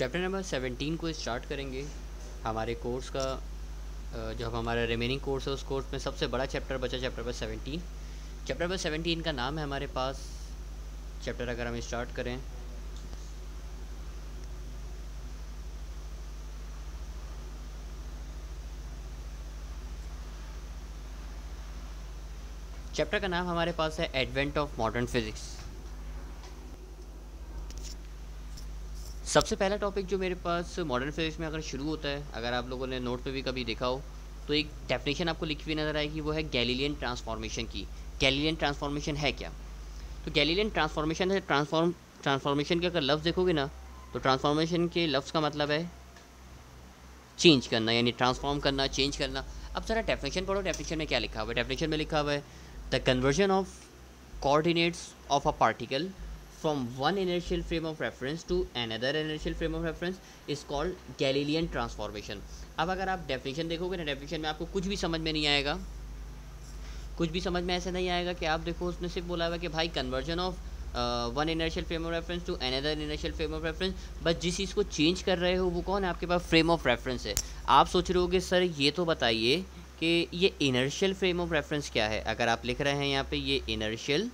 Chapter number seventeen को start करेंगे। हमारे कोर्स का जो हम हमारा रिमेनिंग कोर्स है, उस कोर्स में सबसे बड़ा चैप्टर बचा chapter number seventeen chapter number seventeen का नाम है हमारे पास। चैप्टर अगर हम स्टार्ट करें। चैप्टर का नाम हमारे पास है एडवेंट ऑफ़ मॉडर्न फिजिक्स सबसे पहला टॉपिक जो मेरे पास मॉडर्न फिजिक्स में अगर शुरू होता है, अगर आप लोगों ने नोट पे भी कभी देखा हो तो एक डेफिनेशन आपको लिखी हुई नज़र आएगी, वो है गैलीलियन ट्रांसफॉर्मेशन की। गैलीलियन ट्रांसफॉर्मेशन है क्या? तो गैलीलियन ट्रांसफॉर्मेशन है ट्रांसफॉर्म ट्रांसफॉर्मेशन के अगर लफ्ज़ देखोगे ना तो ट्रांसफॉर्मेशन के लफ्ज़ का मतलब है चेंज करना, यानी ट्रांसफॉर्म करना चेंज करना। अब ज़रा डेफिनेशन पढ़ो डेफिनेशन में क्या लिखा हुआ है? डेफिनेशन में लिखा हुआ है the conversion of coordinates of a particle from one inertial frame of reference to another inertial frame of reference is called Galilean transformation. अब अगर आप डेफिनेशन देखोगे ना डेफिनेशन में आपको कुछ भी समझ में नहीं आएगा। कुछ भी समझ में ऐसा नहीं आएगा कि आप देखो, उसने सिर्फ़ बोला हुआ कि भाई conversion of one inertial frame of reference to another inertial frame of reference बस जिस चीज़ को चेंज कर रहे हो, वो कौन है? आपके पास फ्रेम ऑफ़ रेफरेंस है। आप सोच रहे होगे सर, ये तो बताइए कि ये इनर्शियल फ्रेम ऑफ़ रेफरेंस क्या है? अगर आप लिख रहे हैं यहाँ पे, ये इनर्शियल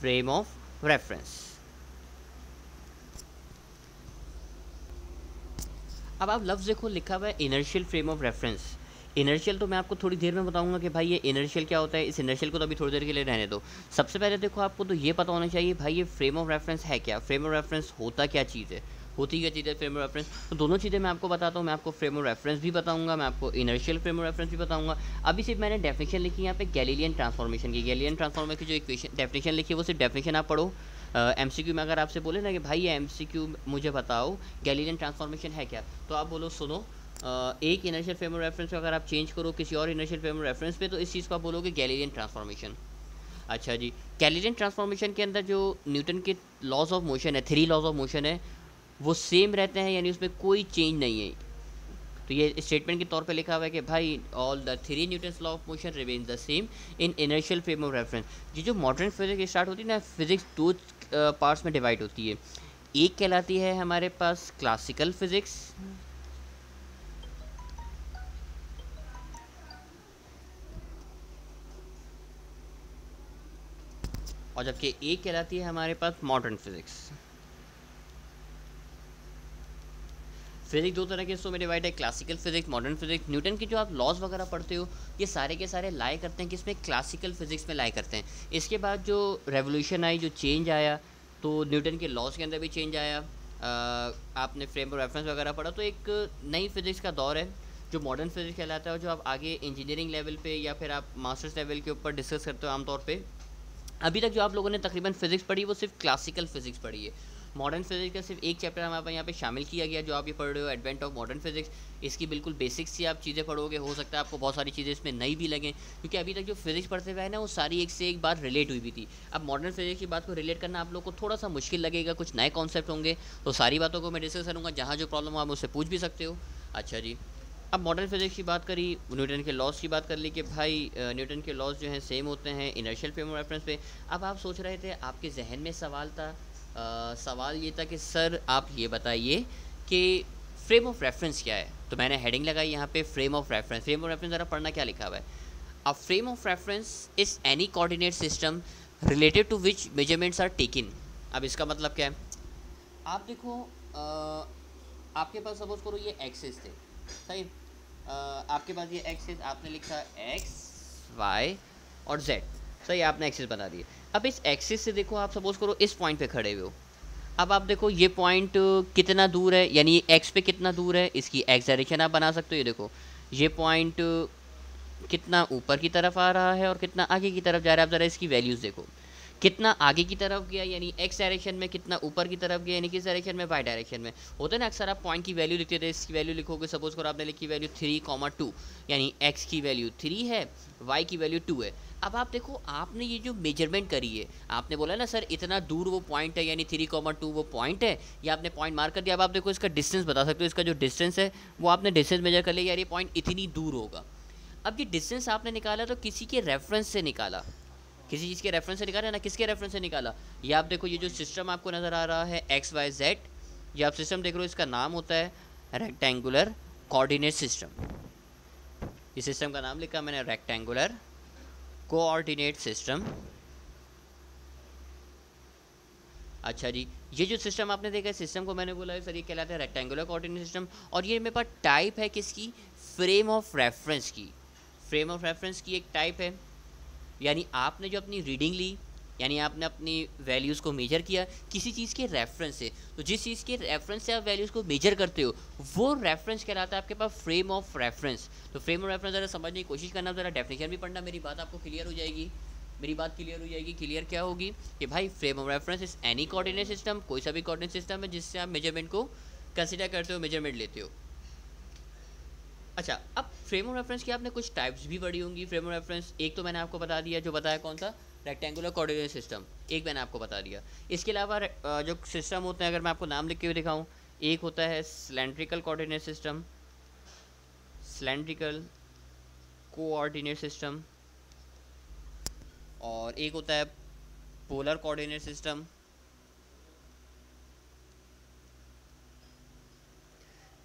फ्रेम ऑफ़ रेफरेंस अब आप लफ्ज़ देखो, लिखा हुआ है inertial frame of reference inertial तो मैं आपको थोड़ी देर में बताऊँगा कि भाई ये इनर्शियल क्या होता है। इस इनर्शियल को तो अभी थोड़ी देर के लिए रहने दो। सबसे पहले देखो आपको तो ये पता होना चाहिए, भाई ये फ्रेम ऑफ़ रेफरेंस है क्या? फ्रेम ऑफ़ रेफरेंस होता क्या चीज़ है? होती क्या चीज़ फ्रेम ऑफ़ रेफरेंस तो दोनों चीज़ें मैं आपको बताता हूँ मैं आपको फ्रेम रेफरेंस भी बताऊँगा मैं आपको इनर्शियल फ्रेम रेफरेंस भी बताऊँगा। अभी सिर्फ़ मैंने डेफिनेशन लिखी यहाँ पे गैलीलियन ट्रांसफॉर्मेशन की। गैलीलियन ट्रांसफॉर्मेशन की जो इक्वेशन डेफिनेशन लिखी है वो सिर्फ़ डेफिनेशन आप पढ़ो। एम सी क्यू में अगर आपसे बोले ना कि भाई ये एमसीक्यू मुझे बताओ गैलीलियन ट्रांसफॉर्मेशन है क्या? तो आप बोलो सुनो Uh, एक इनर्शियल फ्रेम रेफरेंस को अगर आप चेंज करो किसी और इनर्शियल फ्रेम रेफरेंस पे तो इस चीज़ को आप बोलोगे गैलीलियन ट्रांसफॉर्मेशन अच्छा जी गैलीलियन ट्रांसफॉर्मेशन के अंदर जो न्यूटन के लॉज ऑफ़ मोशन है थ्री लॉज ऑफ़ मोशन है वो सेम रहते हैं, यानी उसमें कोई चेंज नहीं है। तो ये स्टेटमेंट के तौर पे लिखा हुआ है कि भाई all the three Newton law of motion remain the same in inertial frame of reference ये जो मॉडर्न फिजिक्स स्टार्ट होती है ना फिजिक्स दो पार्ट्स में डिवाइड होती है। एक कहलाती है हमारे पास क्लासिकल फिजिक्स और जबकि एक कहलाती है हमारे पास मॉडर्न फिजिक्स फिजिक्स दो तरह के हिस्सों में डिवाइड है classical physics modern physics Newton के जो आप लॉज वगैरह पढ़ते हो, ये सारे के सारे लाए करते हैं कि इसमें क्लासिकल फिजिक्स में लाए करते हैं। इसके बाद जो रेवोल्यूशन आई, जो चेंज आया तो न्यूटन के लॉज के अंदर भी चेंज आया। आपने फ्रेम ऑफ़ रेफरेंस वगैरह पढ़ा तो एक नई फिजिक्स का दौर है, जो मॉडर्न फिजिक्स कहलाता है और जो आप आगे इंजीनियरिंग लेवल पे या फिर आप मास्टर्स लेवल के ऊपर डिस्कस करते हो आमतौर पे। अभी तक जो आप लोगों ने तकरीबन फिजिक्स पढ़ी, वो सिर्फ़ क्लासिकल फिजिक्स पढ़ी है। मॉडर्न फिजिक्स का सिर्फ़ एक चैप्टर हमारे यहाँ पे शामिल किया गया, जो आप ये पढ़ रहे हो एडवेंट ऑफ़ मॉडर्न फिजिक्स इसकी बिल्कुल बेसिक्स से आप चीज़ें पढ़ोगे, हो सकता है आपको बहुत सारी चीज़ें इसमें नई भी लगें, क्योंकि अभी तक जो फिजिक्स पढ़ते हुए ना, वो सारी एक से एक बात रिलेट हुई भी थी। अब मॉडर्न फिजिक्स की बात को रिलेट करना आप लोग को थोड़ा सा मुश्किल लगेगा, कुछ नए कॉन्सेप्ट होंगे तो सारी बातों को मैं डिस्कस करूँगा, जहाँ जो प्रॉब्लम हो आप उससे पूछ भी सकते हो। अच्छा जी। अब मॉडर्न फिजिक्स की बात करी न्यूटन के लॉस की बात कर ली कि भाई न्यूटन के लॉस जो हैं सेम होते हैं इनर्शियल फ्रेम रेफरेंस पे। अब आप सोच रहे थे, आपके जहन में सवाल था आ, सवाल ये था कि सर आप ये बताइए कि फ्रेम ऑफ़ रेफरेंस क्या है? तो मैंने हेडिंग लगाई यहाँ पे frame of reference. Frame of reference ज़रा पढ़ना क्या लिखा हुआ है? A frame of reference is any coordinate system related to which measurements are taken अब इसका मतलब क्या है? आप देखो आ, आपके पास सपोज़ करो ये एक्सेस थे सही? आपके पास ये एक्सेस आपने लिखा एक्स वाई और जेड सही? आपने एक्सेस बता दिए। अब इस एक्सिस से देखो, आप सपोज़ करो, इस पॉइंट पे खड़े हुए हो। अब आप देखो, ये पॉइंट कितना दूर है, यानी एक्स पे कितना दूर है, इसकी एक्स डायरेक्शन आप बना सकते हो। ये देखो, ये पॉइंट कितना ऊपर की तरफ़ आ रहा है और कितना आगे की तरफ़ जा रहा है, आप ज़रा इसकी वैल्यूज़ देखो। कितना आगे की तरफ़ गया, यानी एक्स डायरेक्शन में कितना ऊपर की तरफ़ गया, यानी किस डायरेक्शन में? वाई डायरेक्शन में। होता है ना अक्सर आप पॉइंट की वैल्यू लिखते थे, इसकी वैल्यू लिखोगे सपोज़ करो आपने लिखी वैल्यू थ्री कॉमा टू यानी एक्स की वैल्यू थ्री है वाई की वैल्यू टू है। अब आप देखो, आपने ये जो मेज़रमेंट करी है, आपने बोला ना, सर, इतना दूर वो पॉइंट है, यानी थ्री कॉमा टू वो पॉइंट है, या आपने पॉइंट मार कर दिया। अब आप देखो, इसका डिस्टेंस बता सकते हो, इसका जो डिस्टेंस है, वो आपने डिस्टेंस मेजर कर लिया, यार, ये पॉइंट इतनी दूर होगा। अब ये डिस्टेंस आपने निकाला तो किसी के रेफरेंस से निकाला। किसी चीज़ के रेफरेंस से निकाला ना, किसके रेफरेंस से निकाला? ये आप देखो, ये जो सिस्टम आपको नज़र आ रहा है एक्स वाई जेड ये आप सिस्टम देख रहे हो, इसका नाम होता है रेक्टेंगुलर कोऑर्डिनेट सिस्टम इस सिस्टम का नाम लिखा मैंने रेक्टेंगुलर कोऑर्डिनेट सिस्टम अच्छा जी, ये जो सिस्टम आपने देखा है सिस्टम को मैंने बोला है, सर ये कहलाता है रेक्टेंगुलर कोऑर्डिनेट सिस्टम और ये मेरे पास टाइप है किसकी? फ्रेम ऑफ़ रेफरेंस की. फ्रेम ऑफ़ रेफरेंस की एक टाइप है। यानी आपने जो अपनी रीडिंग ली, यानी आपने अपनी वैल्यूज़ को मेजर किया, किसी चीज़ के रेफरेंस से। तो जिस चीज़ के रेफरेंस से आप वैल्यूज़ को मेजर करते हो, वो रेफरेंस कहलाता है आपके पास फ्रेम ऑफ़ रेफरेंस तो फ्रेम ऑफ़ रेफरेंस ज़रा समझने की कोशिश करना, ज़रा डेफिनेशन भी पढ़ना, मेरी बात आपको क्लियर हो जाएगी। मेरी बात क्लियर हो जाएगी क्लियर क्या होगी? कि भाई frame of reference is any coordinate system कोई सा भी कोऑर्डिनेट सिस्टम है जिससे आप मेज़रमेंट को कंसिडर करते हो मेज़रमेंट लेते हो। अच्छा अब फ्रेम ऑफ़ रेफरेंस की आपने कुछ टाइप्स भी पढ़ी होंगी। फ्रेम ऑफ़ रेफरेंस एक तो मैंने आपको बता दिया जो बताया कौन सा? रेक्टेंगुलर कोऑर्डिनेट सिस्टम एक मैंने आपको बता दिया। इसके अलावा जो सिस्टम होते हैं, अगर मैं आपको नाम लिख के भी दिखाऊँ, एक होता है cylindrical coordinate system cylindrical coordinate system और एक होता है पोलर कोऑर्डिनेट सिस्टम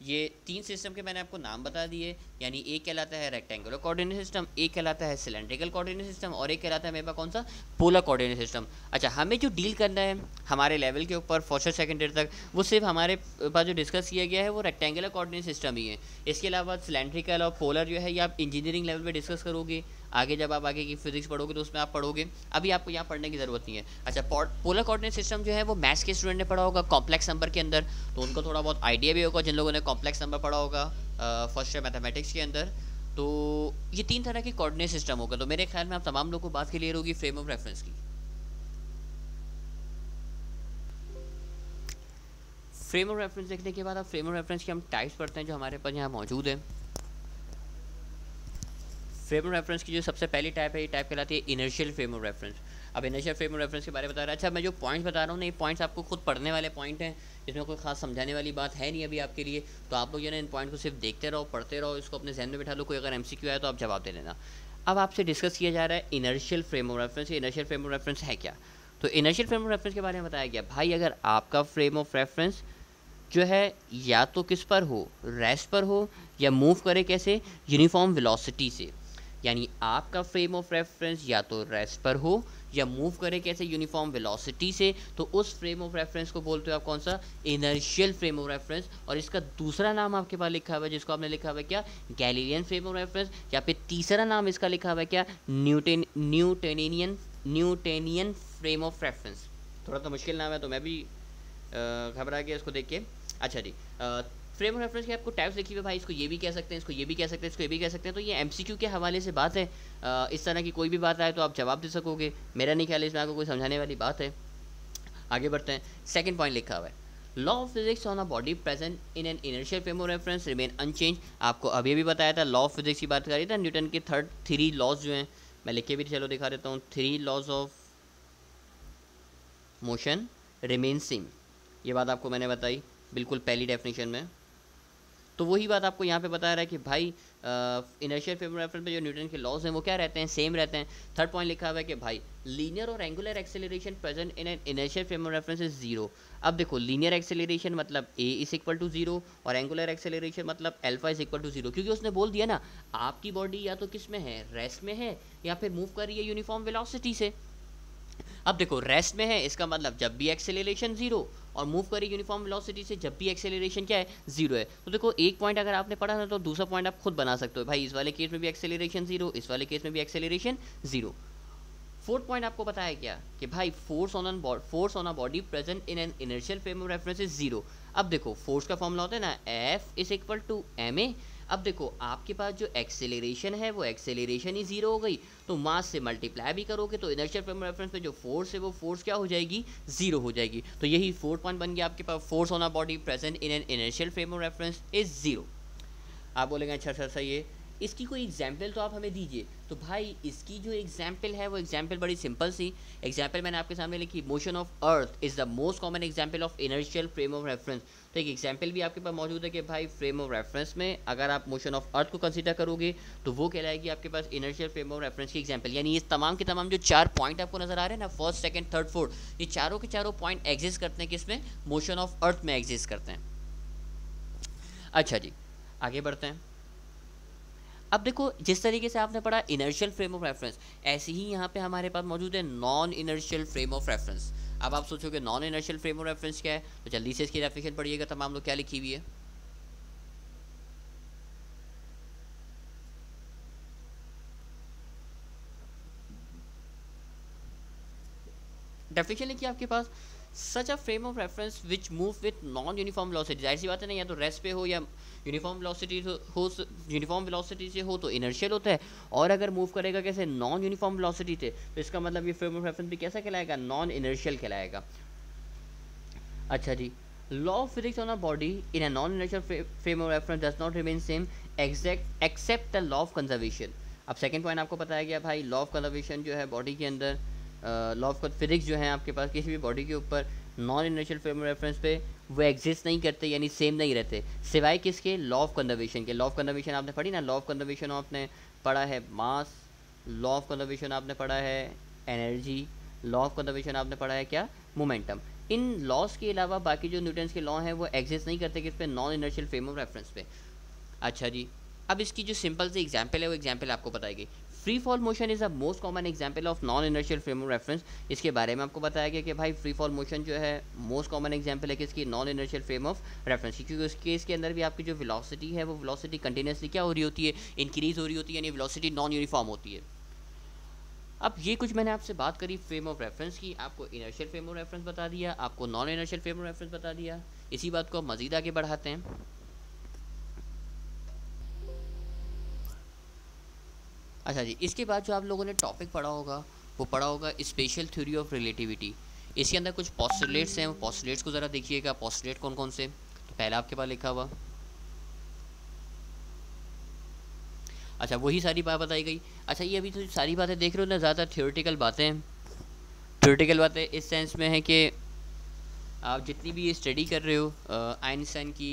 ये तीन सिस्टम के मैंने आपको नाम बता दिए, यानी एक कहलाता है रेक्टेंगुलर कोऑर्डिनेट सिस्टम एक कहलाता है सिलेंड्रिकल कोऑर्डिनेट सिस्टम और एक कहलाता है मेरे पास कौन सा? पोलर कोऑर्डिनेट सिस्टम अच्छा हमें जो डील करना है हमारे लेवल के ऊपर फ़र्स्ट सेकेंड ईयर तक, वो सिर्फ़ हमारे पास जो डिस्कस किया गया है, वो रेक्टेंगुलर कोऑर्डिनेट सिस्टम ही है. इसके अलावा सिलेंड्रिकल और पोलर जो है, ये आप इंजीनियरिंग लेवल पर डिस्कस करोगे. आगे जब आप आगे की फिजिक्स पढ़ोगे तो उसमें आप पढ़ोगे। अभी आपको यहाँ पढ़ने की ज़रूरत नहीं है। अच्छा पोलर कोऑर्डिनेट सिस्टम जो है वो मैथ्स के स्टूडेंट ने पढ़ा होगा कॉम्प्लेक्स नंबर के अंदर। तो उनको थोड़ा बहुत आइडिया भी होगा, जिन लोगों ने कॉम्प्लेक्स नंबर पढ़ा होगा फ़र्स्ट ईयर मैथमेटिक्स के अंदर। तो ये तीन तरह के कोऑर्डिनेट सिस्टम होगा तो मेरे ख्याल में आप तमाम लोगों को बात क्लियर होगी फ्रेम ऑफ़ रेफरेंस की। फ्रेम ऑफ़ रेफरेंस देखने के बाद आप फ्रेम ऑफ़ रेफरेंस की हम टाइप्स पढ़ते हैं जो हमारे पास यहाँ मौजूद है। फ्रेम ऑफ़ रेफरेंस की जो सबसे पहली टाइप है, ये टाइप कहलाती है इनर्शियल फ्रेम ऑफ़ रेफरेंस अब इनर्शियल फ्रेम ऑफ़ रेफरेंस के बारे में बता रहा है। अच्छा मैं जो पॉइंट्स बता रहा हूँ ना ये पॉइंट्स आपको खुद पढ़ने वाले पॉइंट हैं इसमें कोई खास समझाने वाली बात है नहीं अभी आपके लिए तो आप लोग जो है इन पॉइंट को सिर्फ़ देखते रहो, पढ़ते रहो, इसको अपने जहन में बैठा लो, कोई अगर एम सी क्यू आए तो आप जवाब दे देना। अब आपसे डिस्कस किया जा रहा है inertial frame of reference inertial frame of reference है क्या? तो इनर्शियल फ्रेम ऑफ़ रेफरेंस के बारे में बताया गया। भाई, अगर आपका फ्रेम ऑफ़ रेफरेंस जो है, या तो किस पर हो रेस्ट पर हो, या मूव करे कैसे यूनिफॉर्म वेलोसिटी से। यानी आपका फ्रेम ऑफ़ रेफरेंस या तो रेस्ट पर हो, या मूव करे कैसे यूनिफॉर्म वेलोसिटी से तो उस फ्रेम ऑफ़ रेफरेंस को बोलते हो आप कौन सा? इनर्शियल फ्रेम ऑफ़ रेफरेंस और इसका दूसरा नाम आपके पास लिखा हुआ है, जिसको आपने लिखा हुआ है क्या? गैलीलियन फ्रेम ऑफ़ रेफरेंस या फिर तीसरा नाम इसका लिखा हुआ है क्या? Newton Newtonian Newtonian frame of reference थोड़ा सा मुश्किल नाम है तो मैं भी घबरा गया इसको देख के। अच्छा जी फ्रेम ऑफ़ रेफरेंस के आपको टाइप्स लिखी हुई भाई, इसको ये भी कह सकते हैं, इसको ये भी कह सकते हैं, इसको ये भी कह सकते हैं। तो ये एमसीक्यू के हवाले से बात है। इस तरह की कोई भी बात आए तो आप जवाब दे सकोगे। मेरा नहीं ख्याल इसमें आपको कोई समझाने वाली बात है। आगे बढ़ते हैं। सेकेंड पॉइंट लिखा हुआ है। Law of physics on a body present in an inertial frame of reference remain unchanged आपको अभी भी बताया था लॉ ऑफ़ फिजिक्स की बात कर था न्यूटन के थर्ड थ्री लॉज जो हैं, मैं लिखे भी चलो दिखा देता हूँ। Three laws of motion remain same ये बात आपको मैंने बताई, बिल्कुल पहली डेफिनेशन में। तो वही बात आपको यहाँ पे बता रहा है कि भाई इनर्शियल फ्रेम रेफरेंस पे जो न्यूटन के लॉज हैं, वो क्या रहते हैं? सेम रहते हैं. थर्ड पॉइंट लिखा हुआ है कि भाई लीनियर और angular acceleration present in an inertial frame reference is zero अब देखो लीनियर एक्सेलरेशन मतलब A is equal to zero और एंगुलर एक्सेलरेशन मतलब alpha is equal to zero क्योंकि उसने बोल दिया ना, आपकी बॉडी या तो किसमें है? रेस्ट में है या फिर मूव कर रही है यूनिफॉर्म वेलोसिटी से? अब देखो रेस्ट में है, इसका मतलब जब भी एक्सेलरेशन ज़ीरो और मूव करे यूनिफॉर्म वेलोसिटी से, जब भी एक्सेलरेशन क्या है? ज़ीरो है। तो देखो, एक पॉइंट अगर आपने पढ़ा ना तो दूसरा पॉइंट आप खुद बना सकते हो। भाई, इस वाले केस में भी एक्सेलरेशन ज़ीरो इस वाले केस में भी एक्सेलरेशन ज़ीरो फोर्थ पॉइंट आपको बताया क्या? कि भाई force on an force on a body present in an inertial frame of reference is zero अब देखो फोर्स का फॉर्मूला होता है ना F is equal to M A अब देखो, आपके पास जो एक्सेलरेशन है, वो एक्सेलरेशन ही ज़ीरो हो गई। तो मास से मल्टीप्लाई भी करोगे तो इनर्शियल फ्रेम रेफरेंस पे जो फोर्स है, वो फोर्स क्या हो जाएगी? ज़ीरो हो जाएगी। तो यही फोर्थ पॉइंट बन गया आपके पास। Force on a body present in an inertial frame of reference is zero आप बोलेंगे अच्छा सर सही है इसकी कोई एग्ज़ाम्पल तो आप हमें दीजिए। तो भाई, इसकी जो एग्ज़ाम्पल है, वो एग्ज़ाम्पल बड़ी सिंपल सी। एग्ज़ाम्पल मैंने आपके सामने लिखी motion of earth is the most common example of inertial frame of reference तो एक एग्ज़ाम्पल भी आपके पास मौजूद है कि भाई फ्रेम ऑफ़ रेफरेंस में अगर आप मोशन ऑफ़ अर्थ को कंसिडर करोगे तो वो कहलाएगी आपके पास इनर्शियल फ्रेम ऑफ़ रेफरेंस की एग्ज़ाम्पल यानी ये तमाम के तमाम जो चार पॉइंट आपको नज़र आ रहे हैं ना फ़र्स्ट सेकंड थर्ड फोर्थ ये चारों के चारों पॉइंट एग्जिस्ट करते हैं किसमें? मोशन ऑफ़ अर्थ में एग्जिस्ट करते हैं। अच्छा जी, आगे बढ़ते हैं। अब देखो, जिस तरीके से आपने पढ़ा इनर्शियल फ्रेम ऑफ़ रेफरेंस ऐसे ही यहाँ पे हमारे पास मौजूद है non inertial frame of reference अब आप सोचोगे non inertial frame of reference क्या है? तो जल्दी से इसकी डेफिनेशन पढ़िएगा, तमाम लोग क्या लिखी हुई है? डेफिनेशन लिखिए आपके पास? Such a frame of reference which move with non uniform velocity ज़ाहिर सी बात है ना, या तो रेस्ट पे हो या यूनिफॉर्म वेलोसिटी हो यूनिफॉर्म वेलोसिटी से हो तो इनर्शियल होता है। और अगर मूव करेगा कैसे? नॉन यूनिफॉर्म वेलोसिटी से। तो इसका मतलब ये फ्रेम ऑफ़ रेफरेंस भी कैसा कहलाएगा? नॉन इनर्शियल कहलाएगा। अच्छा जी। Law of physics on a body in a non inertial frame of reference does not remain same exact except the law of conservation अब सेकंड पॉइंट आपको बताया गया, भाई लॉ ऑफ़ कंजर्वेशन जो है बॉडी के अंदर लॉ ऑफ़ फिजिक्स जो है आपके पास किसी भी बॉडी के ऊपर non inertial frame of reference पे वो एग्जिस्ट नहीं करते, यानी सेम नहीं रहते। सिवाय किसके? लॉ ऑफ़ कंजर्वेशन के। लॉ ऑफ़ कंजर्वेशन आपने पढ़ी ना? लॉ ऑफ़ कंजर्वेशन आपने पढ़ा है मास लॉ ऑफ़ कंजर्वेशन आपने पढ़ा है एनर्जी लॉ ऑफ़ कंजर्वेशन आपने पढ़ा है क्या? मोमेंटम इन लॉस के अलावा बाकी जो न्यूटन्स के लॉ हैं, वो एग्जिस्ट नहीं करते किस पे? Non inertial frame of reference पे। अच्छा जी। अब इसकी जो सिंपल सी एग्ज़ाम्पल है, वो एग्ज़ाम्पल आपको बताएगी free fall motion is a most common example of non inertial frame of reference इसके बारे में आपको बताया गया कि भाई फ्री फॉल मोशन जो है मोस्ट कॉमन एग्ज़ाम्पल है किसकी non inertial frame of reference क्योंकि उस केस के अंदर भी आपकी जो वेलोसिटी है, वो वेलोसिटी कंटिन्यूसली क्या हो रही होती है? इंक्रीज हो रही होती है, यानी वेलोसिटी नॉन यूनिफॉर्म होती है. अब ये कुछ मैंने आपसे बात करी फ्रेम ऑफ़ रेफरेंस की. आपको इनर्शियल फ्रेम ऑफ़ रेफरेंस बता दिया, आपको non inertial frame of reference बता दिया. इसी बात को मजीद आगे बढ़ाते हैं. अच्छा जी, इसके बाद जो आप लोगों ने टॉपिक पढ़ा होगा, वो पढ़ा होगा स्पेशल थ्योरी ऑफ़ रिलेटिविटी इसके अंदर कुछ पॉस्टुलेट्स हैं, वो पॉस्टुलेट्स को ज़रा देखिएगा पॉस्टुलेट कौन कौन से? तो पहला आपके पास लिखा हुआ। अच्छा वही सारी बात बताई गई। अच्छा ये अभी तो सारी बातें देख रहे हो ना ज़्यादा थियोरटिकल बातें। हैं थियोरटिकल बातें इस सेंस में है कि आप जितनी भी ये स्टडी कर रहे हो आइंस्टाइन की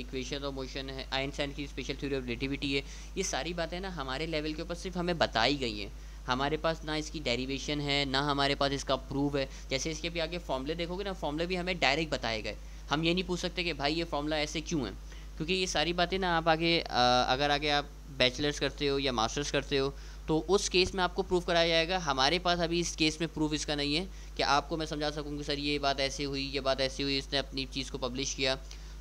इक्वेशन ऑफ़ मोशन है आइंस्टाइन की स्पेशल थ्योरी ऑफ़ रिलेटिविटी है, ये सारी बातें ना हमारे लेवल के ऊपर सिर्फ़ हमें बताई गई हैं। हमारे पास ना इसकी डेरिवेशन है, ना हमारे पास इसका प्रूफ है। जैसे इसके भी आगे फॉर्मूले देखोगे ना फॉर्मूले भी हमें डायरेक्ट बताए गए। हम ये नहीं पूछ सकते कि भाई ये फॉर्मूला ऐसे क्यों है? क्योंकि ये सारी बातें ना आप आगे अगर आगे आप बैचलर्स करते हो या मास्टर्स करते हो तो उस केस में आपको प्रूफ कराया जाएगा। हमारे पास अभी इस केस में प्रूफ इसका नहीं है कि आपको मैं समझा सकूँ कि सर ये बात ऐसे हुई ये बात ऐसी हुई इसने अपनी चीज़ को पब्लिश किया।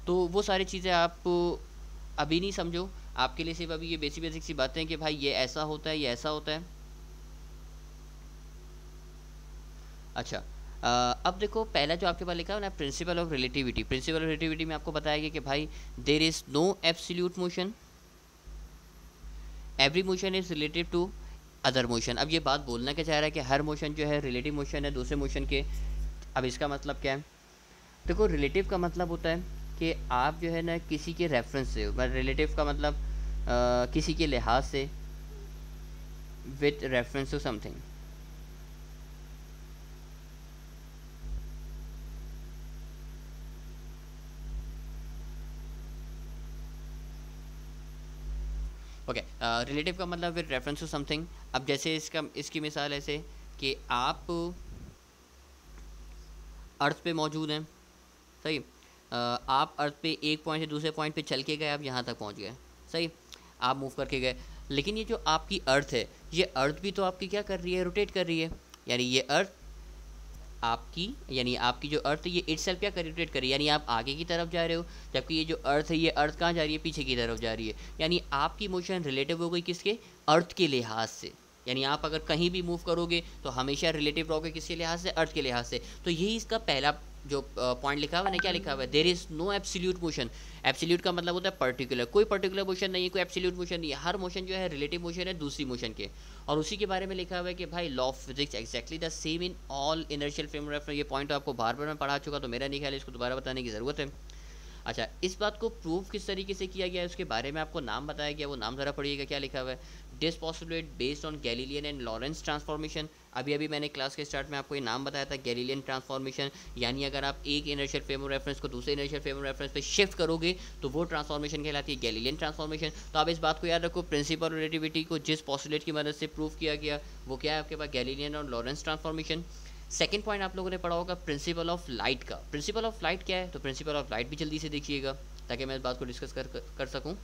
तो वो सारी चीज़ें आप अभी नहीं समझो। आपके लिए सिर्फ़ अभी ये बेसिक बेसिक सी बातें हैं कि भाई ये ऐसा होता है ये ऐसा होता है। अच्छा आ, अब देखो पहला जो आपके पास लिखा है ना principle of relativity principle of relativity में आपको बताया गया कि भाई there is no absolute motion every motion is related to other motion अब ये बात बोलना क्या चाह रहा है कि हर मोशन जो है रिलेटिव मोशन है दूसरे मोशन के। अब इसका मतलब क्या है? देखो रिलेटिव का मतलब होता है कि आप जो है ना किसी के रेफरेंस से रिलेटिव का मतलब आ, किसी के लिहाज से with reference to something okay relative uh, का मतलब विद रेफरेंस टू समथिंग अब जैसे इसका इसकी मिसाल ऐसे कि आप अर्थ पे मौजूद हैं सही? Uh, आप अर्थ पे एक पॉइंट से दूसरे पॉइंट पे चल के गए आप यहाँ तक पहुँच गए सही? आप मूव करके गए। लेकिन ये जो आपकी अर्थ है ये अर्थ भी तो आपकी क्या कर रही है? रोटेट कर रही है। यानी ये अर्थ आपकी, यानी आपकी जो अर्थ ये इट सेल्फ क्या रोटेट करी यानी आप आगे की तरफ़ जा रहे हो, जबकि ये जो अर्थ है, ये अर्थ कहाँ जा रही है? पीछे की तरफ़ जा रही है। यानी आपकी मोशन रिलेटिव हो गई किसके? अर्थ के लिहाज से। यानी आप अगर कहीं भी मूव करोगे तो हमेशा रिलेटिव रहोगे किसके लिहाज से? अर्थ के लिहाज से। तो यही इसका पहला जो पॉइंट लिखा हुआ है, क्या लिखा हुआ है? There is no absolute motion absolute का मतलब होता है पर्टिकुलर कोई पर्टिकुलर मोशन नहीं है, कोई एब्सोल्यूट मोशन नहीं है. हर मोशन जो है रिलेटिव मोशन है, दूसरी मोशन के. और उसी के बारे में लिखा हुआ है कि भाई law of physics exactly the same in all inertial frame reference ये पॉइंट तो आपको बार बार मैं पढ़ा चुका तो मेरा नहीं ख्याल इसको दोबारा बताने की ज़रूरत है। अच्छा इस बात को प्रूव किस तरीके से किया गया है, उसके बारे में आपको नाम बताया गया, वो नाम ज़रा पढ़िएगा, क्या लिखा हुआ है? This postulate based on Galilean and Lorentz transformation अभी अभी मैंने क्लास के स्टार्ट में आपको ये नाम बताया था गैलीलियन ट्रांसफॉर्मेशन यानी अगर आप एक इनर्शियल फ्रेम ऑफ़ रेफरेंस को दूसरे इनर्शियल फ्रेम ऑफ़ रेफरेंस पे शिफ्ट करोगे तो वो ट्रांसफॉर्मेशन कहलाती है गैलीलियन ट्रांसफॉर्मेशन तो आप इस बात को याद रखो प्रिंसिपल रिलेटिविटी को जिस पॉसिलेट की मदद से प्रूव किया गया, वो क्या है आपके पास? गैलीलियन और लॉरेंस ट्रांसफॉर्मेशन सेकेंड पॉइंट आप लोगों ने पढ़ा होगा प्रिंसिपल ऑफ़ लाइट का. प्रिंसिपल ऑफ़ लाइट क्या है? तो प्रिंसिपल ऑफ़ लाइट भी जल्दी से देखिएगा, ताकि मैं इस बात को डिस्कस कर कर सकूँ.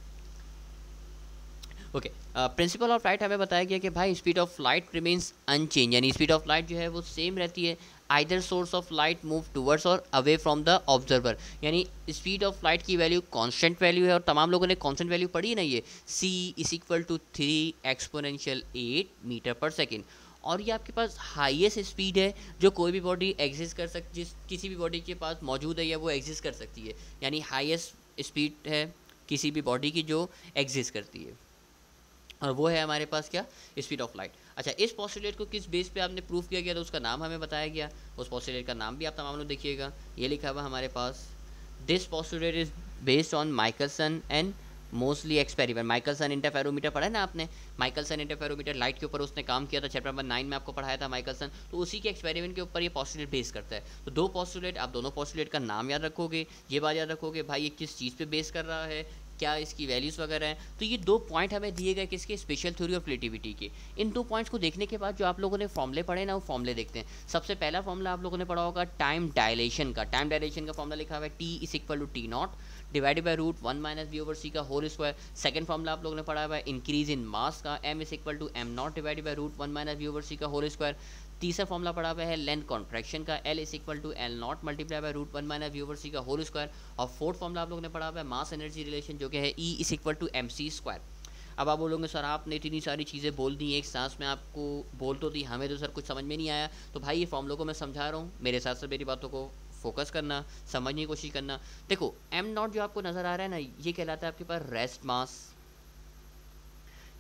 ओके प्रिंसिपल ऑफ़ लाइट हमें बताया गया कि भाई speed of light remains unchange यानी स्पीड ऑफ़ लाइट जो है वो सेम रहती है either source of light move towards और अवे फ्रॉम द ऑब्जर्वर यानी स्पीड ऑफ़ लाइट की वैल्यू कांस्टेंट वैल्यू है और तमाम लोगों ने कांस्टेंट वैल्यू पढ़ी ना ये? C is equal to three exponential eight metre per second और ये आपके पास हाईएस्ट स्पीड है जो कोई भी बॉडी एग्जिस्ट कर सकती जिस, किसी भी बॉडी के पास मौजूद है या वो एग्जिस्ट कर सकती है. यानी हाईएस्ट स्पीड है किसी भी बॉडी की जो एग्जिस्ट करती है. और वो है हमारे पास क्या? स्पीड ऑफ़ लाइट अच्छा इस पॉस्टुलेट को किस बेस पे आपने प्रूफ किया गया तो उसका नाम हमें बताया गया। उस पॉस्टुलेट का नाम भी आप तमाम लोग देखिएगा। ये लिखा हुआ हमारे पास this postulate is based on Michelson and Morley experiment Michelson interferometer पढ़ा है ना आपने? माइकलसन इंटरफेरोमीटर लाइट के ऊपर उसने काम किया था चैप्टर नंबर नाइन में आपको पढ़ाया था माइकलसन तो उसी के एक्सपेरिमेंट के ऊपर ये पॉस्टुलेट बेस करता है। तो दो पॉस्टुलेट आप दोनों पॉस्टुलेट का नाम याद रखोगे। ये बात याद रखोगे, भाई, ये किस चीज़ पे बेस कर रहा है? क्या इसकी वैल्यूज़ वगैरह हैं? तो ये दो पॉइंट हमें दिए गए किसके? स्पेशल थ्योरी ऑफ़ रिलेटिविटी के। इन दो पॉइंट्स को देखने के बाद जो आप लोगों ने फॉर्मले पढ़े ना वो फॉर्मले देखते हैं। सबसे पहला फॉर्मला आप लोगों ने पढ़ा होगा टाइम डायलेशन का। टाइम डायलेशन का फॉर्मला लिखा हुआ है t is equal to t naught divided by root one minus b over c का होल स्क्वायर सेकंड फॉर्मला आप लोगों ने पढ़ा हुआ है इंक्रीज इन मास का m is equal to m naught divided by root one minus b over c का whole square तीसरा फॉर्मूला पड़ा हुआ है लेंथ कॉन्ट्रैक्शन का l is equal to l naught multiply by root one minus v over c का whole square और fourth formula आप लोगों ने पढ़ा हुआ है मास एनर्जी रिलेशन जो कि है e is equal to m c square अब आप बोलोगे, सर, आपने इतनी सारी चीज़ें बोल दी एक सांस में, आपको बोल तो दी, हमें तो सर कुछ समझ में नहीं आया। तो भाई, ये फॉर्मूलों को मैं समझा रहा हूँ, मेरे साथ साथ मेरी बातों को फोकस करना समझने की कोशिश करना। देखो एम नॉट जो आपको नज़र आ रहा है ना ये कहलाता है आपके पास रेस्ट मास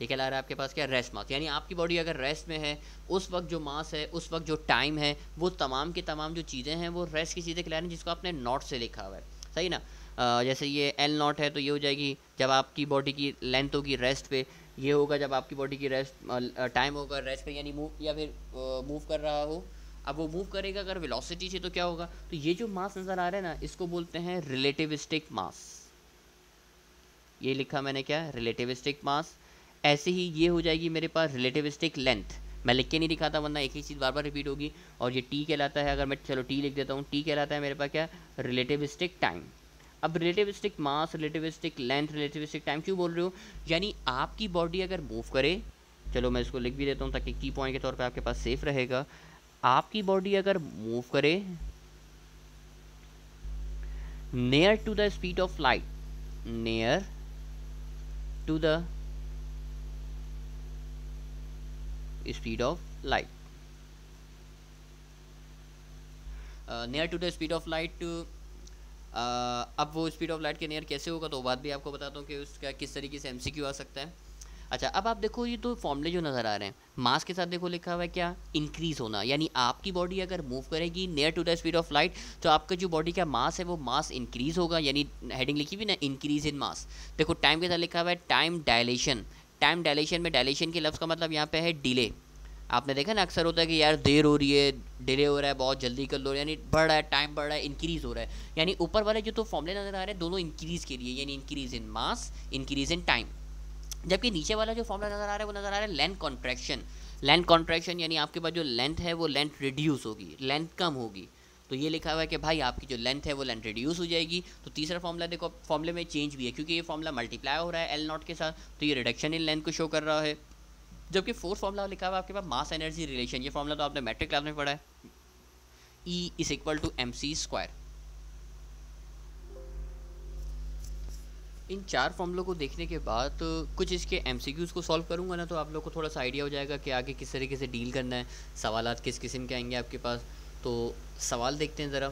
ये कहला रहा है आपके पास क्या? रेस्ट मास यानी आपकी बॉडी अगर रेस्ट में है उस वक्त जो मास है उस वक्त जो टाइम है वो तमाम के तमाम जो चीज़ें हैं वो रेस्ट की चीज़ें कहला रही हैं जिसको आपने नॉट से लिखा हुआ है। सही ना? आ, जैसे ये एल नॉट है तो ये हो जाएगी जब आपकी बॉडी की लेंथ होगी रेस्ट पे ये होगा जब आपकी बॉडी की रेस्ट टाइम होगा रेस्ट पे यानी मूव या फिर मूव कर रहा हो अब वो मूव करेगा, अगर वेलोसिटी से तो क्या होगा? तो ये जो मास नज़र आ रहा है ना, इसको बोलते हैं रिलेटिविस्टिक मास ये लिखा मैंने क्या? रिलेटिविस्टिक मास ऐसे ही ये हो जाएगी मेरे पास रिलेटिविस्टिक लेंथ मैं लिख के नहीं दिखाता, वरना एक ही चीज़ बार बार रिपीट होगी। और ये टी कहलाता है, अगर मैं, चलो टी लिख देता हूँ टी कहलाता है मेरे पास क्या? रिलेटिविस्टिक टाइम अब relativistic mass relativistic length relativistic time क्यों बोल रहे हो? यानी आपकी बॉडी अगर मूव करे, चलो मैं इसको लिख भी देता हूँ ताकि की पॉइंट के तौर पे आपके पास सेफ़ रहेगा। आपकी बॉडी अगर मूव करे near to the speed of light near to the speed of light. Near to the speed of light अब वो स्पीड ऑफ़ लाइट के नियर कैसे होगा तो बात भी आपको बताता हूँ कि उसका किस तरीके से एम आ सकता है। अच्छा अब आप देखो ये तो फॉर्मूले जो नज़र आ रहे हैं मास के साथ देखो लिखा हुआ है क्या? इंक्रीज होना, यानी आपकी बॉडी अगर मूव करेगी near to the speed of light तो आपका जो बॉडी का मास है वो मास इंक्रीज होगा, यानी हेडिंग लिखी हुई ना इंक्रीज इन मास देखो टाइम के साथ लिखा हुआ है टाइम डायलेशन टाइम डायलेशन में डायलेशन के लफ्ज़ का मतलब यहाँ पे है डिले आपने देखा ना, अक्सर होता है कि यार देर हो रही है डिले हो रहा है, बहुत जल्दी कर लो, यानी बढ़ रहा है टाइम बढ़ रहा है इंक्रीज़ हो रहा है. यानी ऊपर वाले जो तो फॉर्मूले नज़र आ रहे हैं, दोनों इंक्रीज़ के लिए, यानी increase in mass increase in time जबकि नीचे वाला जो फॉर्मूला नज़र आ रहा है, वो नज़र आ रहा है लेंथ कॉन्ट्रैक्शन लेंथ कॉन्ट्रैक्शन यानी आपके पास जो लेंथ है, वो लेंथ रिड्यूस होगी लेंथ कम होगी. तो ये लिखा हुआ है कि भाई आपकी जो लेंथ है, वो लेंथ रिड्यूस हो जाएगी. तो तीसरा फॉर्मूला देखो फॉर्मूले में चेंज भी है, क्योंकि ये फॉर्मूला मल्टीप्लाई हो रहा है एल नॉट के साथ तो ये रिडक्शन इन लेंथ को शो कर रहा है. जबकि फोर्थ फॉर्मूला लिखा हुआ है आपके पास मास एनर्जी रिलेशन ये फॉर्मूला तो आपने मैट्रिक क्लास में पढ़ा है. E is equal to m c square इन चार फॉर्मूलों को देखने के बाद, कुछ इसके एम को सॉल्व करूँगा ना तो आप लोग को थोड़ा सा आइडिया हो जाएगा कि आगे किस तरीके से डील करना है सवाल किस किस्म के आएँगे आपके पास। तो सवाल देखते हैं ज़रा।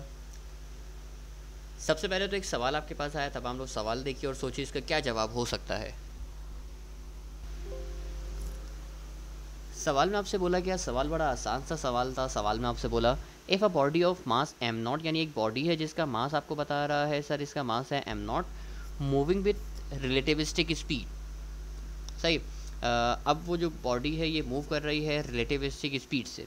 सबसे पहले तो एक सवाल आपके पास आया तब हम लोग सवाल देखिए और सोचिए इसका क्या जवाब हो सकता है। सवाल में आपसे बोला गया, सवाल बड़ा आसान सा सवाल था, सवाल में आपसे बोला if a body of mass m naught यानी एक बॉडी है जिसका मास आपको बता रहा है सर इसका मास है m naught moving with relativistic speed सही अब वो जो बॉडी है, ये मूव कर रही है रिलेटिविस्टिक स्पीड से।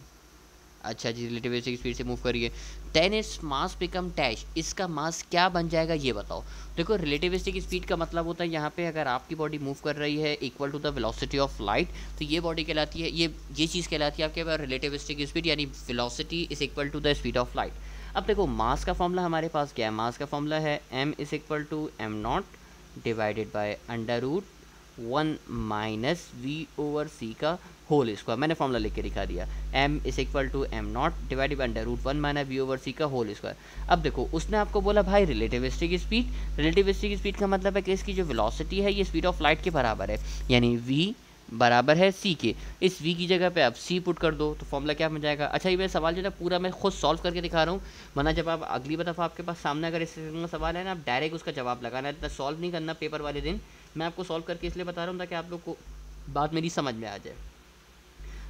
अच्छा जी रिलेटिविस्टिक स्पीड से मूव करिए देन इस मास बिकम डैश इसका मास क्या बन जाएगा, ये बताओ। देखो रिलेटिविस्टिक स्पीड का मतलब होता है, यहाँ पे अगर आपकी बॉडी मूव कर रही है equal to the velocity of light तो ये बॉडी कहलाती है, ये ये चीज़ कहलाती है आपके पास रिलेटिविस्टिक स्पीड यानी velocity is equal to the speed of light अब देखो मास का फॉर्मूला हमारे पास क्या है? मास का फॉर्मूला है m is equal to m naught divided by under root one minus v over c का होल स्क्वायर मैंने फॉर्मूला लिख के दिखा दिया। M is equal to m naught divided by under root one minus v over c का whole square अब देखो, उसने आपको बोला, भाई रिलेटिविस्टिक स्पीड रिलेटिविस्टिक स्पीड का मतलब है कि इसकी जो वेलोसिटी है, ये स्पीड ऑफ़ लाइट के बराबर है। यानी वी बराबर है सी के। इस वी की जगह पे आप सी पुट कर दो तो फॉर्मूला क्या बन जाएगा? अच्छा ये मेरा सवाल जो है पूरा मैं खुद सॉल्व करके दिखा रहा हूँ। वरना जब आप अगली दफ़ा आपके पास सामने अगर इस सवाल है ना, आप डायरेक्ट उसका जवाब लगाना है। इतना सॉल्व नहीं करना पेपर वाले दिन। मैं आपको सॉल्व करके इसलिए बता रहा हूँ ताकि आप लोग को बात मेरी समझ में आ जाए।